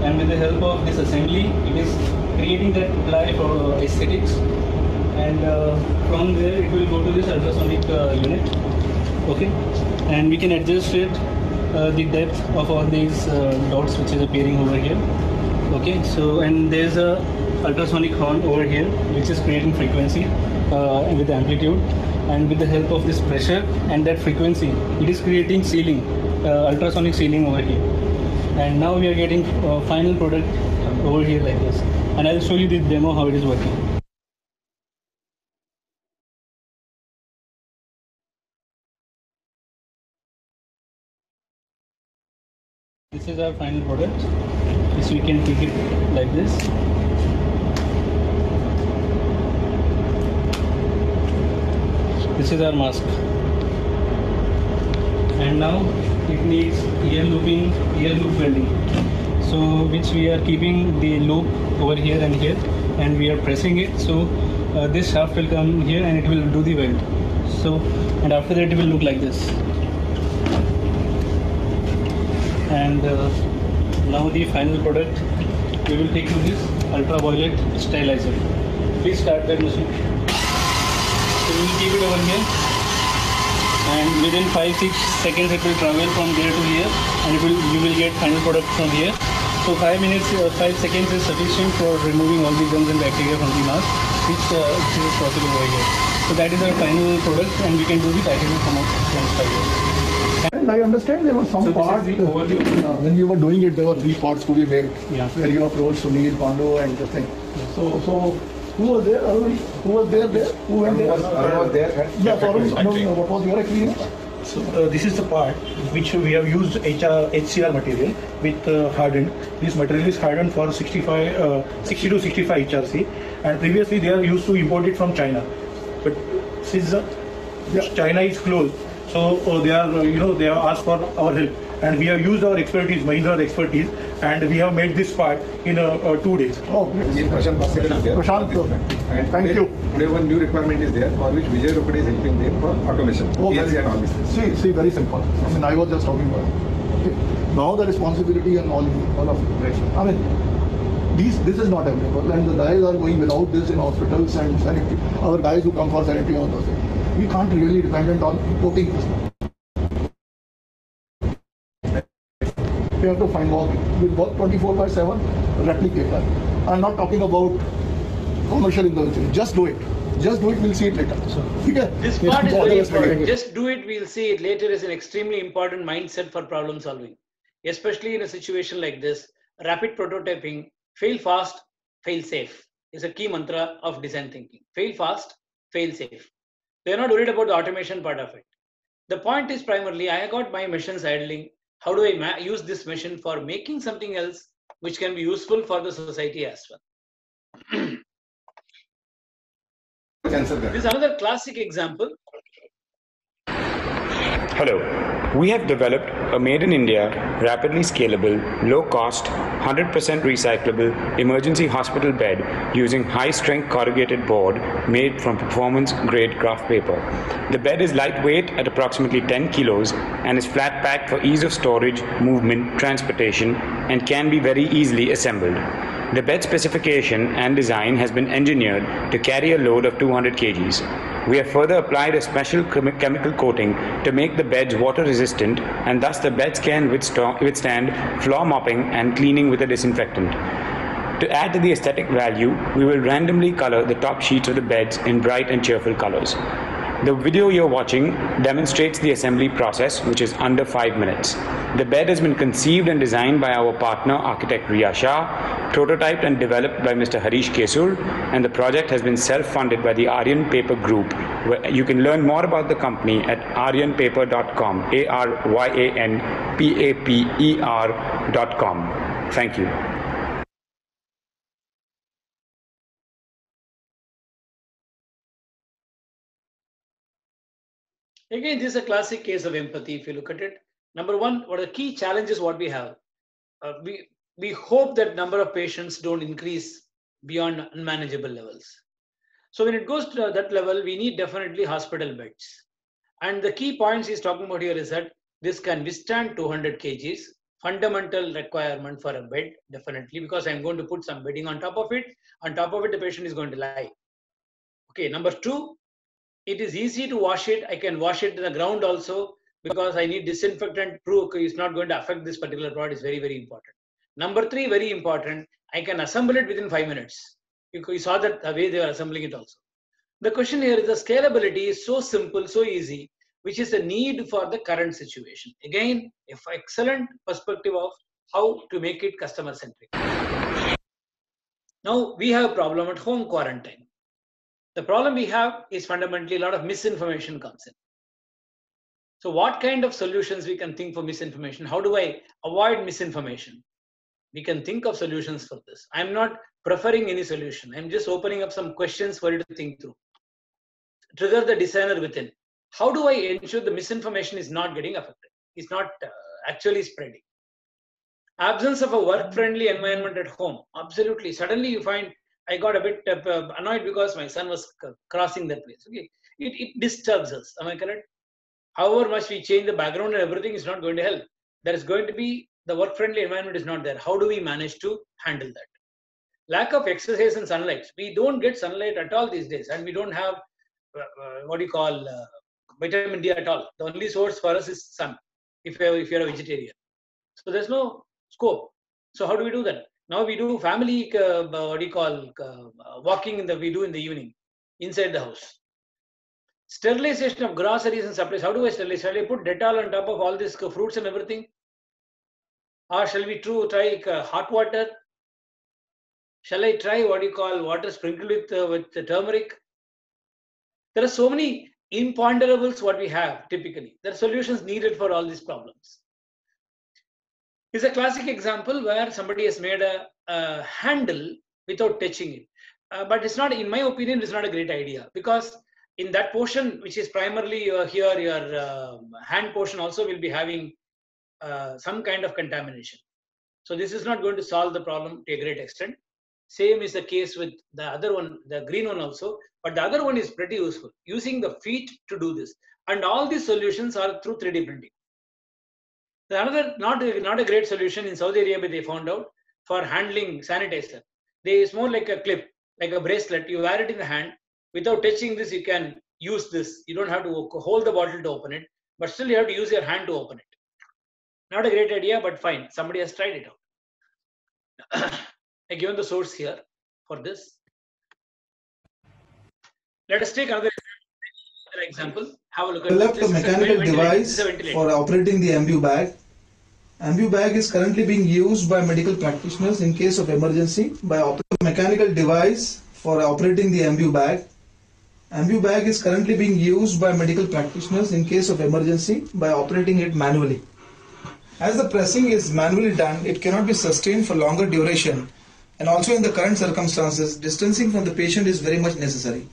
And with the help of this assembly, it is creating that ply for uh, aesthetics. And uh, from there, it will go to this ultrasonic uh, unit. Okay. And we can adjust it the depth of all these dots which is appearing over here okay so and there's a ultrasonic horn over here which is creating frequency uh, with amplitude and with the help of this pressure and that frequency it is creating sealing uh, ultrasonic sealing over here and now we are getting uh, final product over here like this and i'll show you the demo how it is working This is our final product. This we can take it like this. this is our mask and now it needs ear looping ear loop welding so which we are keeping the loop over here and here and we are pressing it. So uh, this shaft will come here and it will do the weld. So and after that it will look like this. And uh, now the final product we will take to this ultraviolet sterilizer. Please start that machine. So we will keep it over here. And within 5-6 seconds it will travel from there to here and it will you will get final product from here so 5 minutes uh, 5 seconds is sufficient for removing all the germs and bacteria from the mask which, uh, which is possible over here so that is our final product and we can do the packaging from our five and I understand there was some So part the overview. uh, when you were doing it, there were three parts to be made. Yeah. Where you approached Sunil, Pandu, and the thing. So, so who was there? Arun? Who was there? There? Who went there? Arun was there Yeah, kept it Arun. going. No, no, what was your experience? So uh, this is the part which we have used HR, HCR material with uh, hardened. This material is hardened for 65, uh, 60 to 65 HRC, and previously they are used to import it from China, but since uh, China is closed, so uh, they are uh, you know they have asked for our help, and we have used our expertise, Mahindra expertise, and we have made this part in two days. Oh, great. Yes, Prashant Bhaskar is there. Prashant, This. And thank today- you. Today one new requirement is there for which Vijay Ropade is helping them for automation, Oh, PLC very- and all these. See, see, very simple. I mean, I was just talking about it. Okay. Now the responsibility and all, all of it. I mean, these, this is not available, and the guys are going without this in hospitals and sanitary. Our guys who come for sanitary and all those things. We can't really dependent on importing this. We have to find work. We'll work 24 by 7, replicator. I'm not talking about commercial industry. Just do it. Just do it. We'll see it later. Okay? This Yes, part is very best. important. Just do it, we'll see it later is an extremely important mindset for problem solving. Especially in a situation like this, rapid prototyping, fail fast, fail safe is a key mantra of design thinking. Fail fast, fail safe. They're not worried about the automation part of it. The point is primarily, I got my machines idling. How do I ma- use this machine for making something else which can be useful for the society as well? This is another classic example Hello. We have developed a made in India, rapidly scalable, low cost, 100% recyclable emergency hospital bed using high strength corrugated board made from performance grade kraft paper. The bed is lightweight at approximately 10 kilos and is flat packed for ease of storage, movement, transportation, and can be very easily assembled. The bed specification and design has been engineered to carry a load of 200 kgs. We have further applied a special chemi- chemical coating to make the beds water resistant and thus the beds can withstand floor mopping and cleaning with a disinfectant. To add to the aesthetic value, we will randomly color the top sheets of the beds in bright and cheerful colors. The video you're watching demonstrates the assembly process, which is under 5 minutes. The bed has been conceived and designed by our partner, architect Riya Shah, prototyped and developed by Mr. Harish Kesur, and the project has been self-funded by the Aryan Paper Group. You can learn more about the company at aryanpaper.com, A-R-Y-A-N-P-A-P-E-R.com. Thank you. Again, this is a classic case of empathy. If you look at it, number one, what are the key challenges? What we have, uh, we we hope that number of patients don't increase beyond unmanageable levels. So when it goes to that level, we need definitely hospital beds. And the key points he's talking about here is that this can withstand 200 kgs. Fundamental requirement for a bed, definitely, because I'm going to put some bedding on top of it. On top of it, the patient is going to lie. Okay, number two, it is easy to wash it. I can wash it in the ground also because I need disinfectant proof. It's not going to affect this particular product. It's very, very important. Number three, very important. I can assemble it within five minutes. You, saw that the way they are assembling it also. The question here is the scalability is so simple, so easy, which is the need for the current situation. Again, if excellent perspective of how to make it customer centric. Now we have a problem at home quarantine. The problem we have is fundamentally a lot of misinformation comes in. So what kind of solutions we can think for misinformation? How do I avoid misinformation? We can think of solutions for this. I'm not preferring any solution. I'm just opening up some questions for you to think through. trigger the designer within. How do I ensure the misinformation is not getting affected? It's not uh, actually spreading. Absence of a work-friendly environment at home. Absolutely. Suddenly you find I got a bit uh, annoyed because my son was crossing that place. Okay, it, it disturbs us. Am I correct? However much we change the background and everything is not going to help. There is going to be the work-friendly environment is not there. How do we manage to handle that? Lack of exercise and sunlight. We don't get sunlight at all these days, and we don't have uh, uh, what do you call uh, vitamin D at all. The only source for us is sun. If you're if you're a vegetarian, so there's no scope. So how do we do that? Now we do family, uh, what do you call, uh, walking in the, we do in the evening, inside the house. Sterilization of groceries and supplies. How do I sterilize? Shall I put Dettol on top of all these fruits and everything? Or shall we try uh, hot water? Shall I try what you call water sprinkled with, uh, with turmeric? There are so many imponderables what we have typically. There are solutions needed for all these problems is a classic example where somebody has made a, a handle without touching it. Uh, but it's not, in my opinion, it's not a great idea because in that portion, which is primarily here, your uh, hand portion also will be having uh, some kind of contamination. So this is not going to solve the problem to a great extent. Same is the case with the other one, the green one also, but the other one is pretty useful, using the feet to do this. And all these solutions are through 3D printing. Another not a, not a great solution in Saudi Arabia they found out for handling sanitizer. They is more like a clip, like a bracelet. You wear it in the hand. Without touching this, you can use this. You don't have to hold the bottle to open it, but still you have to use your hand to open it. Not a great idea, but fine. Somebody has tried it out. <clears throat> I given the source here for this. Let us take another example. Have a look at developed a mechanical device for operating the ambu bag. Ambu bag is currently being used by medical practitioners in case of emergency by operating a mechanical device for operating the ambu bag. Ambu bag is currently being used by medical practitioners in case of emergency by operating it manually. As the pressing is manually done, it cannot be sustained for longer duration and also in the current circumstances, distancing from the patient is very much necessary.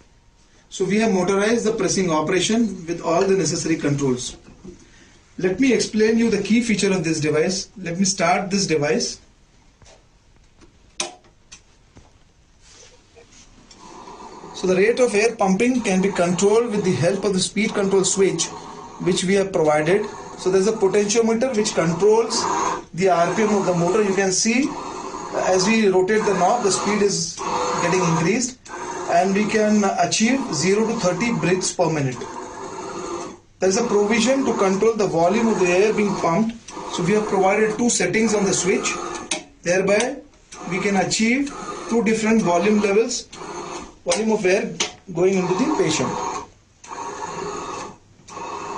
So we have motorized the pressing operation with all the necessary controls. Let me explain you the key feature of this device. Let me start this device. So the rate of air pumping can be controlled with the help of the speed control switch which we have provided. So there's a potentiometer which controls the RPM of the motor. You can see as we rotate the knob the speed is getting increased and we can achieve 0 to 30 breaths per minute. There is a provision to control the volume of the air being pumped. So we have provided two settings on the switch. Thereby we can achieve two different volume levels, volume of air going into the patient.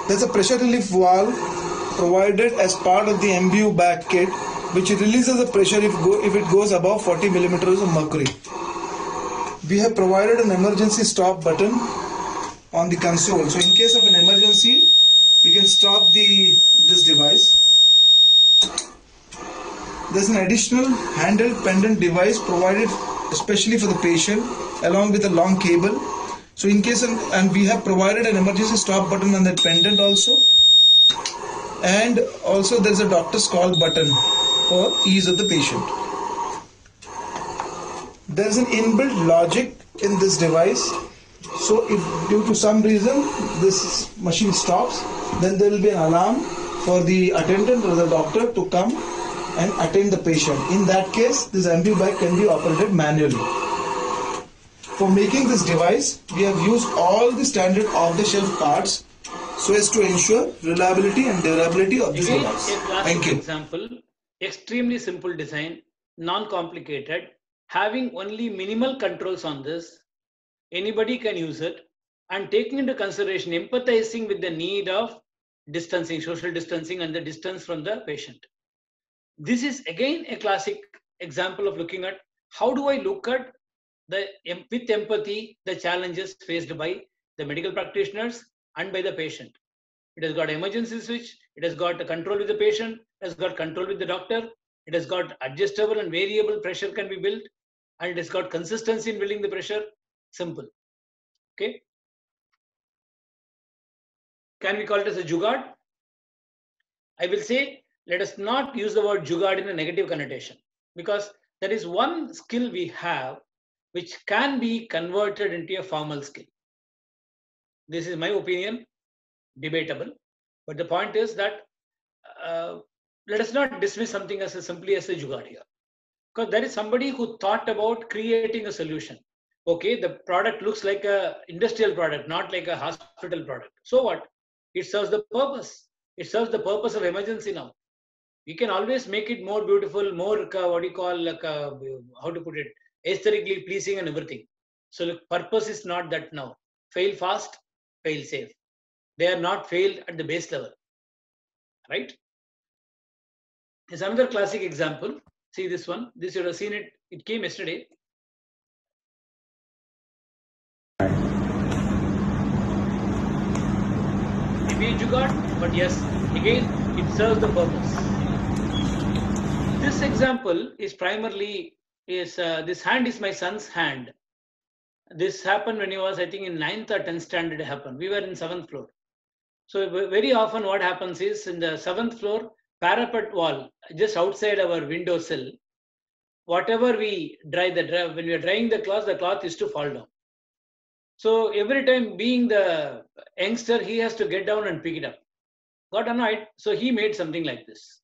There's a pressure relief valve provided as part of the ambu bag kit which releases the pressure if, go, if it goes above 40 millimeters of mercury we have provided an emergency stop button on the console. So in case of an emergency, we can stop the this device. There's an additional handheld pendant device provided especially for the patient along with a long cable. So in case, of, and we have provided an emergency stop button on that pendant also. And also there's a doctor's call button for ease of the patient there's an inbuilt logic in this device. So if due to some reason this machine stops then there will be an alarm for the attendant or the doctor to come and attend the patient. In that case this ambu bag can be operated manually. For making this device we have used all the standard off-the-shelf parts so as to ensure reliability and durability of this Again, device. thank you. example extremely simple design non-complicated having only minimal controls on this, anybody can use it and taking into consideration, empathizing with the need of distancing, social distancing and the distance from the patient. This is again a classic example of looking at how do I look at the with empathy the challenges faced by the medical practitioners and by the patient. It has got emergency switch, it has got control with the patient, it has got control with the doctor, it has got adjustable and variable pressure can be built, and it has got consistency in building the pressure simple okay can we call it as a jugad? I will say, let us not use the word jugad in a negative connotation because there is one skill we have which can be converted into a formal skill. This is my opinion, debatable. But the point is that uh, let us not dismiss something as a, simply as a jugad here. Because there is somebody who thought about creating a solution. Okay, the product looks like a industrial product, not like a hospital product. So what? It serves the purpose. It serves the purpose of emergency now. We can always make it more beautiful, more what do you call like uh, how to put it, aesthetically pleasing and everything. So the purpose is not that now. Fail fast, fail safe. They are not failed at the base level. Right? There's another classic example. See this one. This you have seen it. It came yesterday. Maybe you got, but yes, again, it serves the purpose. This example is primarily is uh, this hand is my son's hand. This happened when he was, I think, in ninth or tenth standard. It happened. We were in seventh floor. So very often, what happens is in the seventh floor, parapet wall just outside our window sill. Whatever we dry the dry, when we are drying the cloth the cloth is to fall down. So every time being the youngster he has to get down and pick it up. Got annoyed? So he made something like this.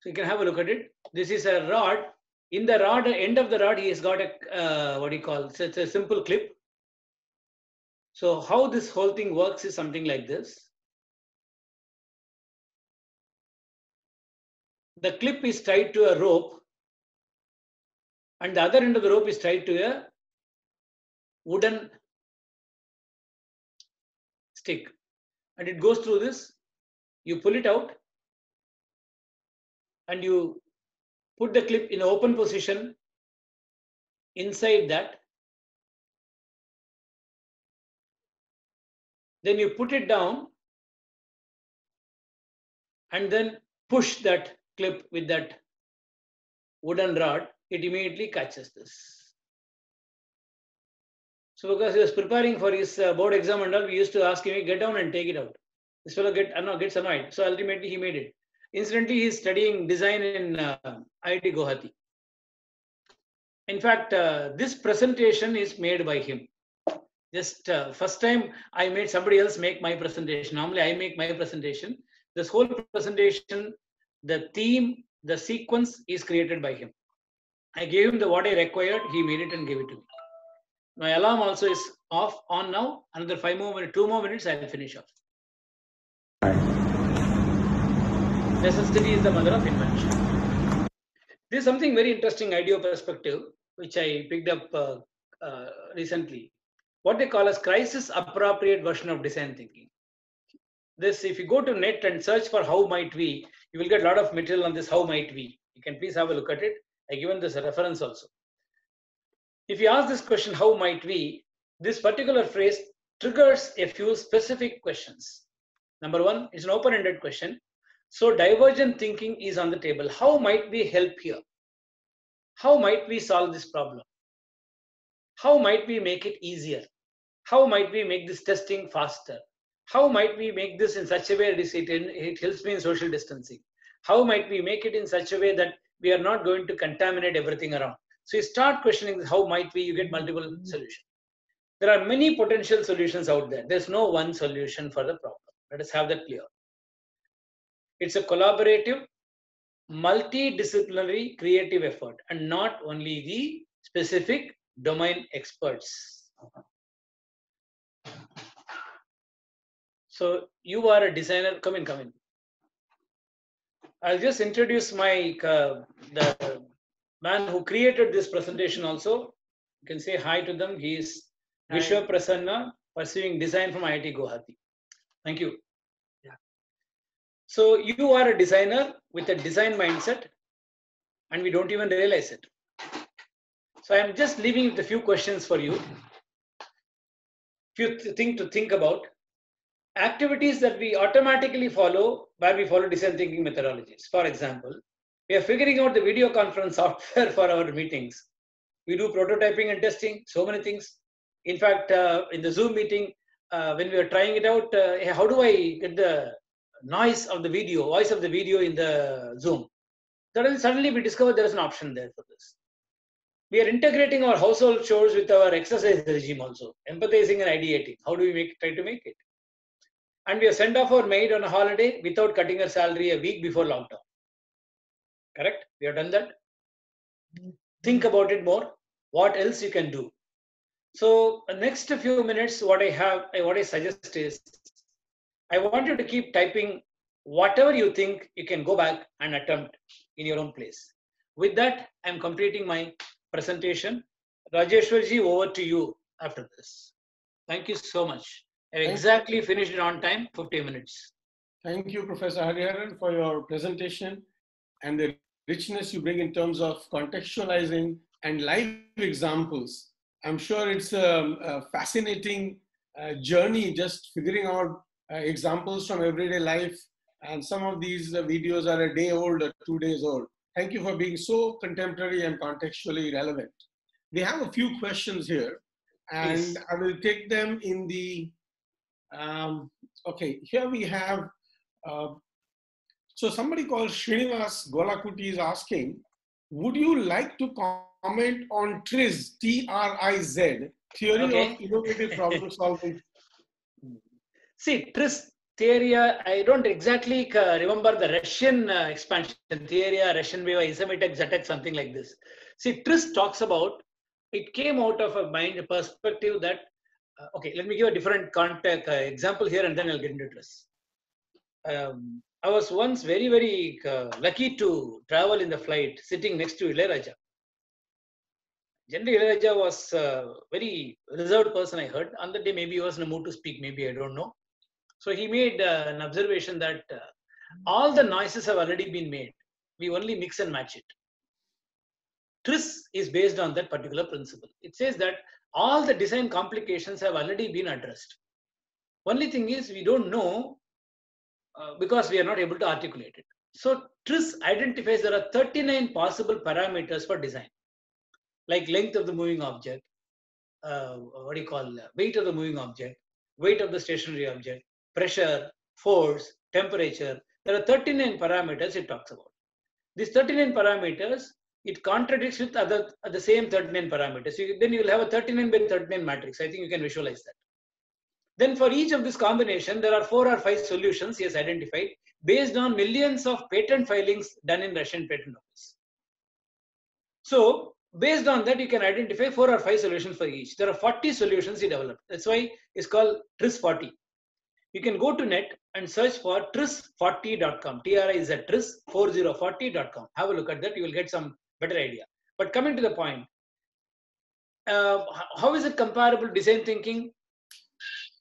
So you can have a look at it. This is a rod. In the rod end of the rod he has got a uh, what do you call it's a simple clip. So how this whole thing works is something like this the clip is tied to a rope and the other end of the rope is tied to a wooden stick. And it goes through this. You pull it out and you put the clip in open position inside that. Then you put it down and then push that clip with that wooden rod, it immediately catches this. So because he was preparing for his uh, board exam and all, we used to ask him, get down and take it out. This fellow get, uh, no, gets annoyed. So ultimately he made it. Incidentally, he's studying design in uh, IIT Guwahati. In fact, uh, this presentation is made by him. Just uh, first time I made somebody else make my presentation. Normally I make my presentation. This whole presentation the theme, the sequence is created by him. I gave him the what I required, he made it and gave it to me. My alarm also is off on now. Another five more minutes, two more minutes, I'll finish off. Necessity is the mother of invention. This is something very interesting idea perspective, which I picked up uh, uh, recently. What they call as crisis appropriate version of design thinking. This, if you go to net and search for how might we, you will get a lot of material on this how might we. You can please have a look at it. I given this a reference also. If you ask this question, how might we, this particular phrase triggers a few specific questions. Number one, it's an open-ended question. So divergent thinking is on the table. How might we help here? How might we solve this problem? How might we make it easier? How might we make this testing faster? How might we make this in such a way that it, it helps me in social distancing? How might we make it in such a way that we are not going to contaminate everything around? So you start questioning how might we, you get multiple mm-hmm. solutions. There are many potential solutions out there. There's no one solution for the problem. Let us have that clear. It's a collaborative, multidisciplinary creative effort and not only the specific domain experts. So you are a designer. Come in, come in. I'll just introduce my uh, the man who created this presentation. Also, you can say hi to them. He is Vishwa Prasanna, pursuing design from IIT Guwahati. Thank you. Yeah. So you are a designer with a design mindset, and we don't even realize it. So I'm just leaving with a few questions for you. Few th- things to think about activities that we automatically follow where we follow design thinking methodologies. For example, we are figuring out the video conference <laughs> software for our meetings. We do prototyping and testing, so many things. In fact, uh, in the Zoom meeting, uh, when we were trying it out, uh, how do I get the noise of the video, voice of the video in the Zoom? Suddenly, suddenly we discovered there is an option there for this. We are integrating our household chores with our exercise regime also, empathizing and ideating. How do we make try to make it? And we have sent off our maid on a holiday without cutting her salary a week before lockdown. Correct? We have done that. Think about it more. What else you can do? So next few minutes, what I have, what I suggest is, I want you to keep typing whatever you think you can go back and attempt in your own place. With that, I'm completing my presentation. Rajeshwarji, over to you after this. Thank you so much. I exactly finished it on time, 50 minutes. Thank you, Professor Hariharan, for your presentation and the richness you bring in terms of contextualizing and live examples I'm sure it's a, a fascinating uh, journey just figuring out uh, examples from everyday life. And some of these uh, videos are a day old or two days old. Thank you for being so contemporary and contextually relevant. We have a few questions here, and yes. I will take them in the. Um, okay, here we have. Uh, so somebody called Srinivas Golakuti is asking, would you like to comment on TRIZ, T-R-I-Z, theory okay. of innovative problem <laughs> solving? See, TRIZ theory, I don't exactly uh, remember the Russian uh, expansion theory, Russian wave, isometric, Zetek, something like this. See, TRIZ talks about, it came out of a mind a perspective that, uh, okay, let me give a different context, uh, example here and then I'll get into TRIZ. Um, I was once very, very uh, lucky to travel in the flight sitting next to Ilayaraja. Generally, Ilayaraja was a very reserved person, I heard. On the day, maybe he was in a mood to speak, maybe, I don't know. So he made uh, an observation that uh, all the noises have already been made. We only mix and match it. TRIZ is based on that particular principle. It says that all the design complications have already been addressed. Only thing is, we don't know uh, because we are not able to articulate it. So TRIZ identifies there are 39 possible parameters for design, like length of the moving object, uh, what do you call uh, weight of the moving object, weight of the stationary object, pressure, force, temperature. There are 39 parameters it talks about. These 39 parameters, it contradicts with other the same 39 parameters. You, then you will have a 39 by 39 matrix. I think you can visualize that. Then for each of this combination, there are four or five solutions he has identified based on millions of patent filings done in Russian patent office. So based on that, you can identify four or five solutions for each. There are 40 solutions he developed. That's why it's called TRIZ40. You can go to net and search for triz40.com. T-R-I-Z, triz4040.com. Have a look at that. You will get some better idea. But coming to the point, uh, how is it comparable design thinking?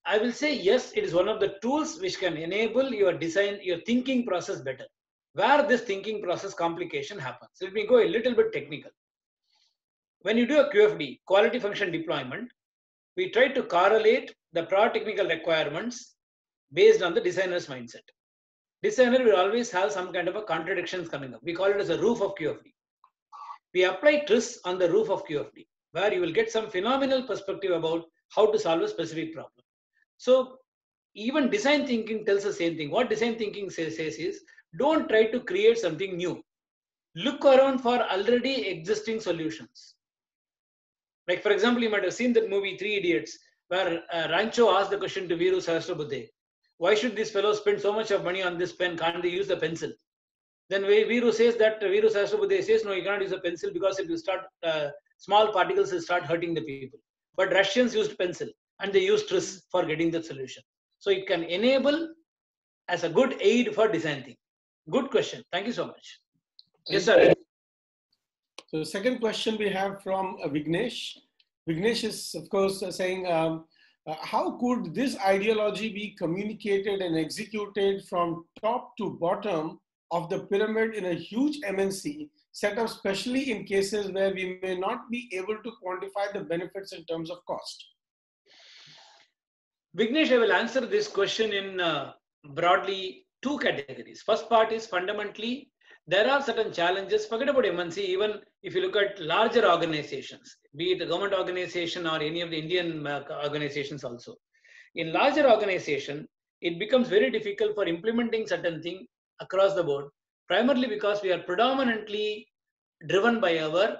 I will say yes, it is one of the tools which can enable your design, your thinking process better. Where this thinking process complication happens. Let me go a little bit technical. When you do a QFD, quality function deployment, we try to correlate the product technical requirements based on the designer's mindset. Designer will always have some kind of a contradictions coming up. We call it as a roof of QFD. We apply TRIZ on the roof of QFD, where you will get some phenomenal perspective about how to solve a specific problem. So even design thinking tells the same thing. What design thinking says, says is don't try to create something new. Look around for already existing solutions. Like for example, you might have seen that movie Three Idiots, where uh, Rancho asked the question to Viru Sahasrabudhe, why should these fellows spend so much of money on this pen? Can't they use the pencil? Then Viru says that Viru Sahasrabudhe says, no, you cannot use a pencil because if you start, uh, small particles will start hurting the people. But Russians used pencil and they used TRIZ for getting the solution. So it can enable as a good aid for design thinking. Good question. Thank you so much. Yes, sir. So the second question we have from uh, Vignesh. Vignesh is, of course, uh, saying, um, uh, how could this ideology be communicated and executed from top to bottom of the pyramid in a huge MNC set up specially in cases where we may not be able to quantify the benefits in terms of cost? Vignesh, I will answer this question in uh, broadly two categories. First part is fundamentally there are certain challenges. Forget about MNC. Even if you look at larger organizations, be it the government organization or any of the Indian uh, organizations also, In larger organization, it becomes very difficult for implementing certain thing across the board, primarily because we are predominantly driven by our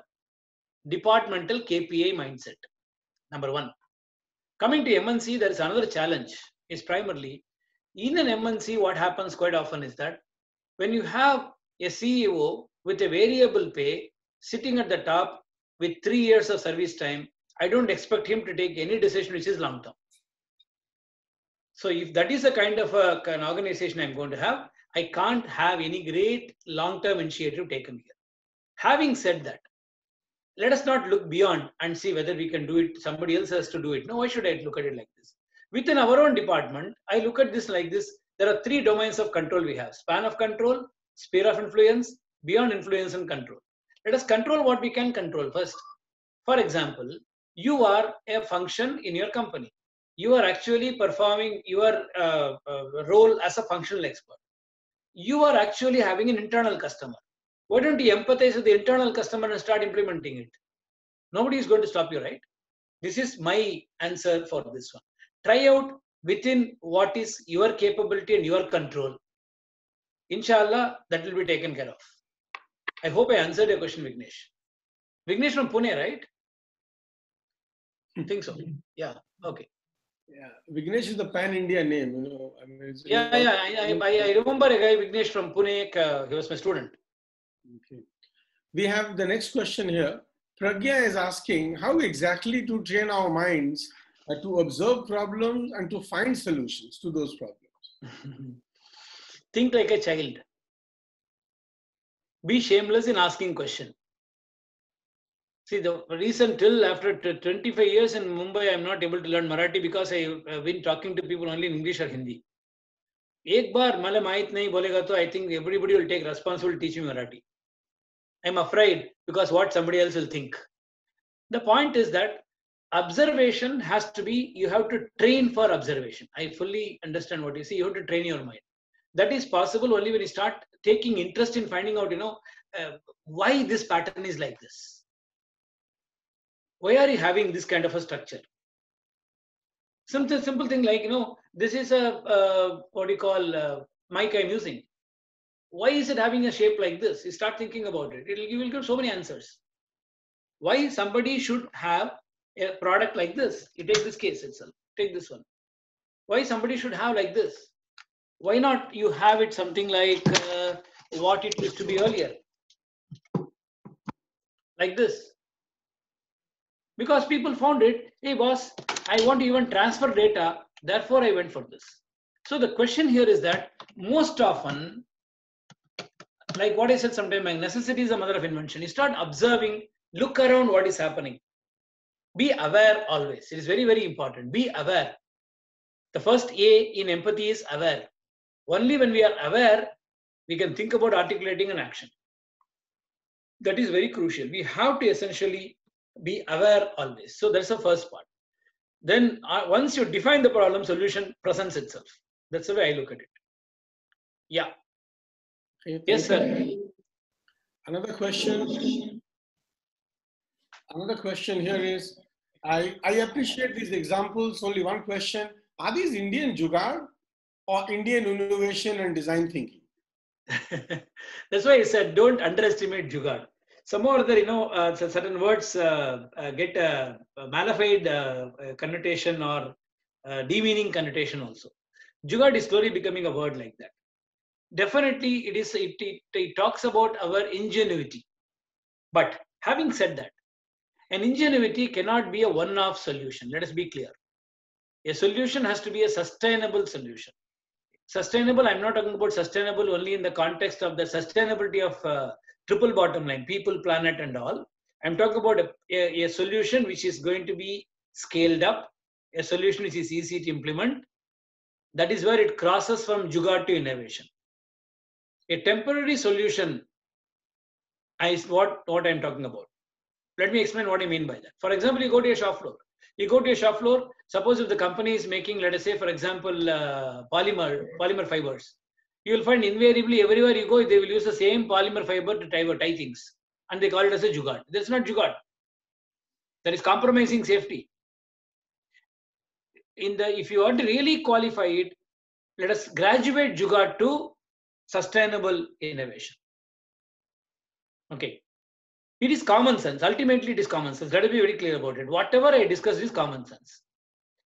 departmental KPI mindset. Number one. Coming to MNC, there is another challenge. Is primarily in an MNC, what happens quite often is that when you have a CEO with a variable pay sitting at the top with three years of service time, I don't expect him to take any decision which is long term. So if that is the kind of a, an organization I'm going to have, I can't have any great long-term initiative taken here. Having said that, let us not look beyond and see whether we can do it. Somebody else has to do it. No, why should I look at it like this? Within our own department, I look at this like this. There are three domains of control we have: span of control, sphere of influence, beyond influence and control. Let us control what we can control first. For example, you are a function in your company. You are actually performing your uh, uh, role as a functional expert. You are actually having an internal customer. Why don't you empathize with the internal customer and start implementing it? Nobody is going to stop you, right? This is my answer for this one. Try out within what is your capability and your control. Inshallah, that will be taken care of. I hope I answered your question, Vignesh. Vignesh from Pune, right? I think so. Yeah. Okay. Yeah, Vignesh is the pan-India name, you know. I mean, yeah, yeah. I, I, I, remember a guy, Vignesh from Pune. Uh, he was my student. Okay. We have the next question here. Pragya is asking how exactly to train our minds uh, to observe problems and to find solutions to those problems. <laughs> Think like a child. Be shameless in asking question. See, the reason till after 25 years in Mumbai, I'm not able to learn Marathi because I've been talking to people only in English or Hindi. एक बार मला माहित नहीं बोलेगा तो I think everybody will take responsibility teaching Marathi. I'm afraid because what somebody else will think. The point is that observation has to be, you have to train for observation. I fully understand what you see. You have to train your mind. That is possible only when you start taking interest in finding out, you know, uh, why this pattern is like this. Why are you having this kind of a structure? Simple, simple thing like, you know, this is a, uh, what do you call, uh, mic I'm using why is it having a shape like this? You start thinking about it. It'll, you will give so many answers. Why somebody should have a product like this? You take this case itself. Take this one. Why somebody should have like this? Why not you have it something like uh, what it used to be earlier? Like this. Because people found it, hey boss, I want to even transfer data, therefore I went for this. So the question here is that most often like what I said sometime, like necessity is the mother of invention. You start observing, look around what is happening. Be aware always. It is very, very important. Be aware. The first A in empathy is aware. Only when we are aware, we can think about articulating an action. That is very crucial. We have to essentially be aware always. So that's the first part. Then uh, once you define the problem, solution presents itself. That's the way I look at it. Yeah. Yes, sir. Another question. Another question here is, I, I appreciate these examples. Only one question. Are these Indian Jugaad or Indian innovation and design thinking? <laughs> That's why I said don't underestimate Jugaad. Some or other, you know, uh, certain words uh, uh, get a, a malified uh, connotation or demeaning connotation also. Jugaad is slowly becoming a word like that. Definitely it is it, it, it talks about our ingenuity. But having said that an ingenuity cannot be a one-off solution. Let us be clear. A solution has to be a sustainable solution. Sustainable i'm not talking about sustainable only in the context of the sustainability of uh, triple bottom line people planet and all i'm talking about a, a, a solution which is going to be scaled up a solution which is easy to implement that is where it crosses from jugaad to innovation a temporary solution is what, what I'm talking about. Let me explain what I mean by that. For example, you go to a shop floor. You go to a shop floor, suppose if the company is making, let us say, for example, uh, polymer, polymer fibers, you will find invariably everywhere you go, they will use the same polymer fiber to tie, or tie things. And they call it as a jugaad. That's not jugaad. That is compromising safety. in the if you want to really qualify it, let us graduate Jugaad to sustainable innovation. Okay. It is common sense. Ultimately, it is common sense. Let me be very clear about it. Whatever I discuss is common sense.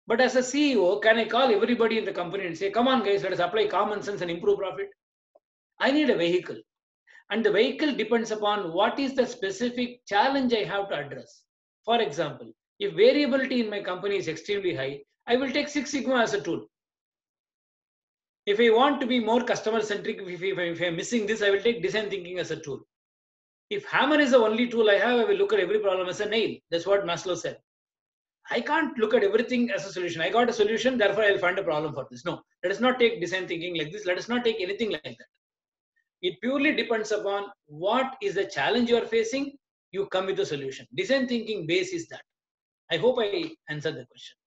But as a CEO, can I call everybody in the company and say, come on, guys, let us apply common sense and improve profit? I need a vehicle. And the vehicle depends upon what is the specific challenge I have to address. For example, if variability in my company is extremely high, I will take Six Sigma as a tool. If I want to be more customer centric, if, if, if I'm missing this, I will take design thinking as a tool. If hammer is the only tool I have, I will look at every problem as a nail. That's what Maslow said. I can't look at everything as a solution. I got a solution, therefore I'll find a problem for this. No, let us not take design thinking like this. Let us not take anything like that. It purely depends upon what is the challenge you are facing. You come with a solution. Design thinking base is that. I hope I answered the question.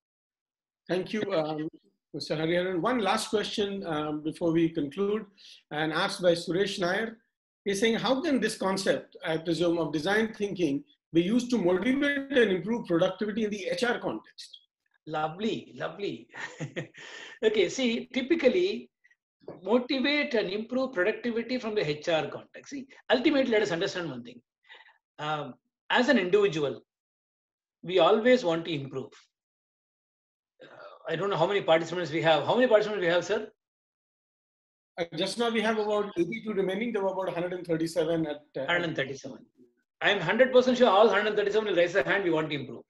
Thank you, um, Mr. Hariharan. One last question um, before we conclude, and asked by Suresh Nair. He's saying, how can this concept, I presume, of design thinking be used to motivate and improve productivity in the HR context? Lovely, lovely. <laughs> okay, see, typically motivate and improve productivity from the HR context. See, ultimately, let us understand one thing. Um, as an individual, we always want to improve. Uh, I don't know how many participants we have. How many participants we have, sir? Uh, just now we have about 82 remaining. There were about 137 at. Uh, 137. I am 100% sure all 137 will raise their hand. We want to improve.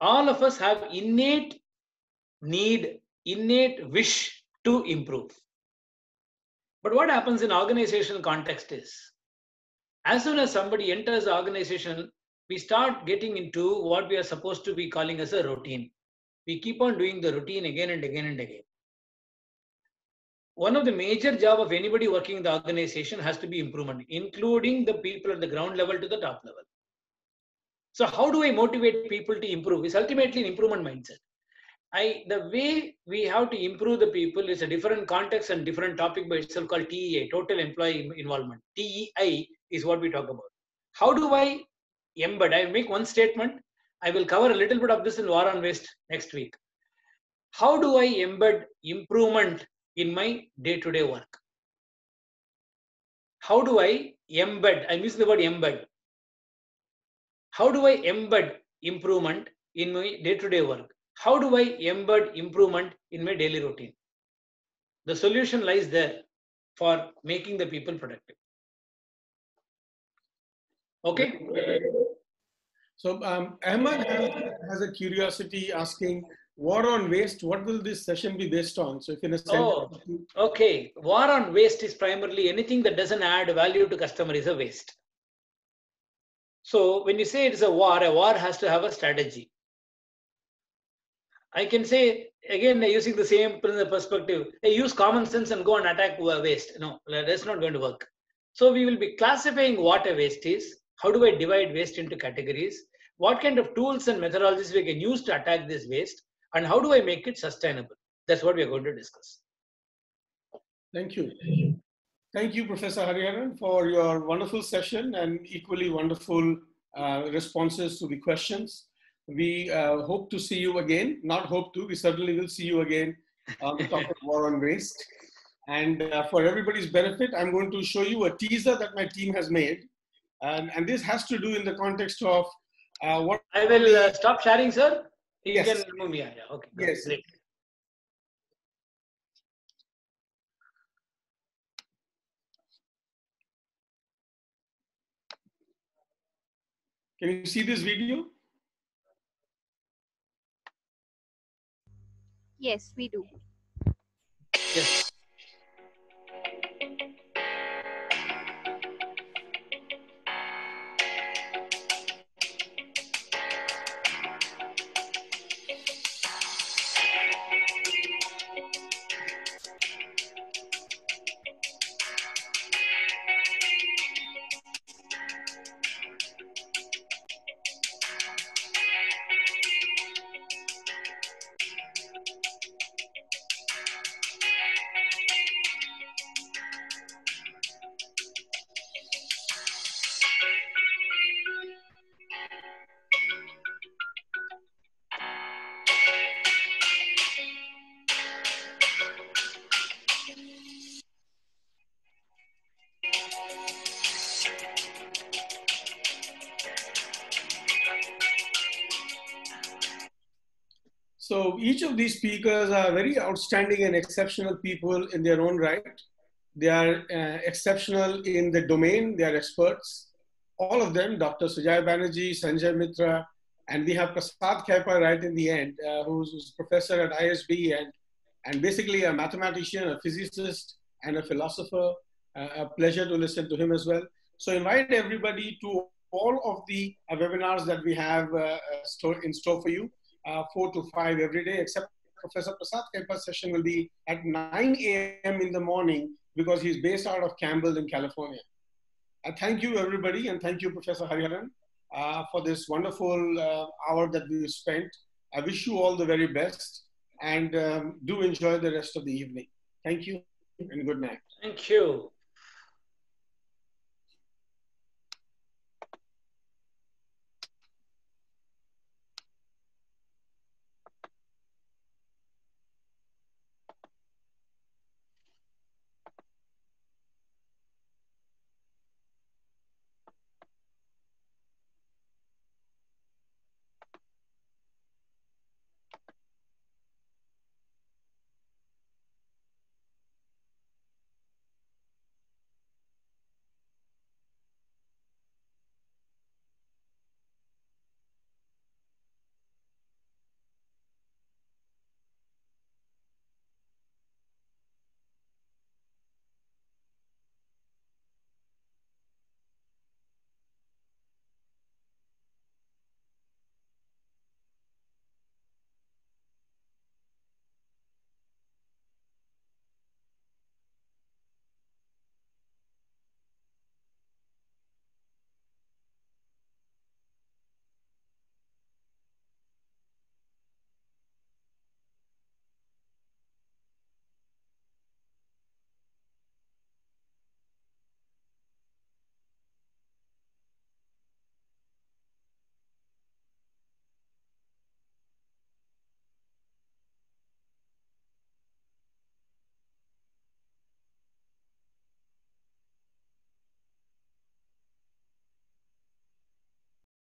All of us have innate need, innate wish to improve. But what happens in organizational context is, as soon as somebody enters the organization, we start getting into what we are supposed to be calling as a routine. We keep on doing the routine again and again and again. One of the major job of anybody working in the organization has to be improvement, including the people at the ground level to the top level. So how do I motivate people to improve? Is ultimately an improvement mindset. I the way we have to improve the people is a different context and different topic by itself called TEI, total employee involvement. TEI is what we talk about. How do I embed? I make one statement. I will cover a little bit of this in War on Waste next week. How do I embed improvement in my day-to-day work? How do I embed? I'm using the word embed. How do I embed improvement in my day-to-day work? How do I embed improvement in my daily routine? The solution lies there for making the people productive. Okay. So um, has, has, a curiosity asking, war on waste, what will this session be based on? So if in a. Oh, okay. War on waste is primarily anything that doesn't add value to customer is a waste. So when you say it's a war, a war has to have a strategy. I can say again using the same perspective, hey, use common sense and go and attack waste. No, that's not going to work. So we will be classifying what a waste is. How do I divide waste into categories? What kind of tools and methodologies we can use to attack this waste? And how do I make it sustainable? That's what we are going to discuss. Thank you. Thank you, Professor Hariharan, for your wonderful session and equally wonderful uh, responses to the questions. We uh, hope to see you again. Not hope to, we certainly will see you again on the topic of <laughs> war on waste. And uh, for everybody's benefit, I'm going to show you a teaser that my team has made. And, and this has to do in the context of uh, what. I will uh, stop sharing, sir. You yes. can remove me. Yeah, okay. Yes. Great. Can you see this video? Yes, we do. Yes. Of these speakers are very outstanding and exceptional people in their own right. They are uh, exceptional in the domain, they are experts. All of them, Dr. Sujay Banerjee, Sanjay Mitra, and we have Prasad Kaipa right in the end, uh, who's, who's, professor at ISB and, and basically a mathematician, a physicist, and a philosopher. Uh, a pleasure to listen to him as well. So invite everybody to all of the uh, webinars that we have uh, uh, in store for you uh, 4 to 5 every day, except Professor Prasad Kaipa's session will be at 9 a.m. in the morning because he's based out of Campbell in California. Uh, thank you, everybody, and thank you, Professor Hariharan, uh, for this wonderful uh, hour that we spent. I wish you all the very best and um, do enjoy the rest of the evening. Thank you and good night. Thank you.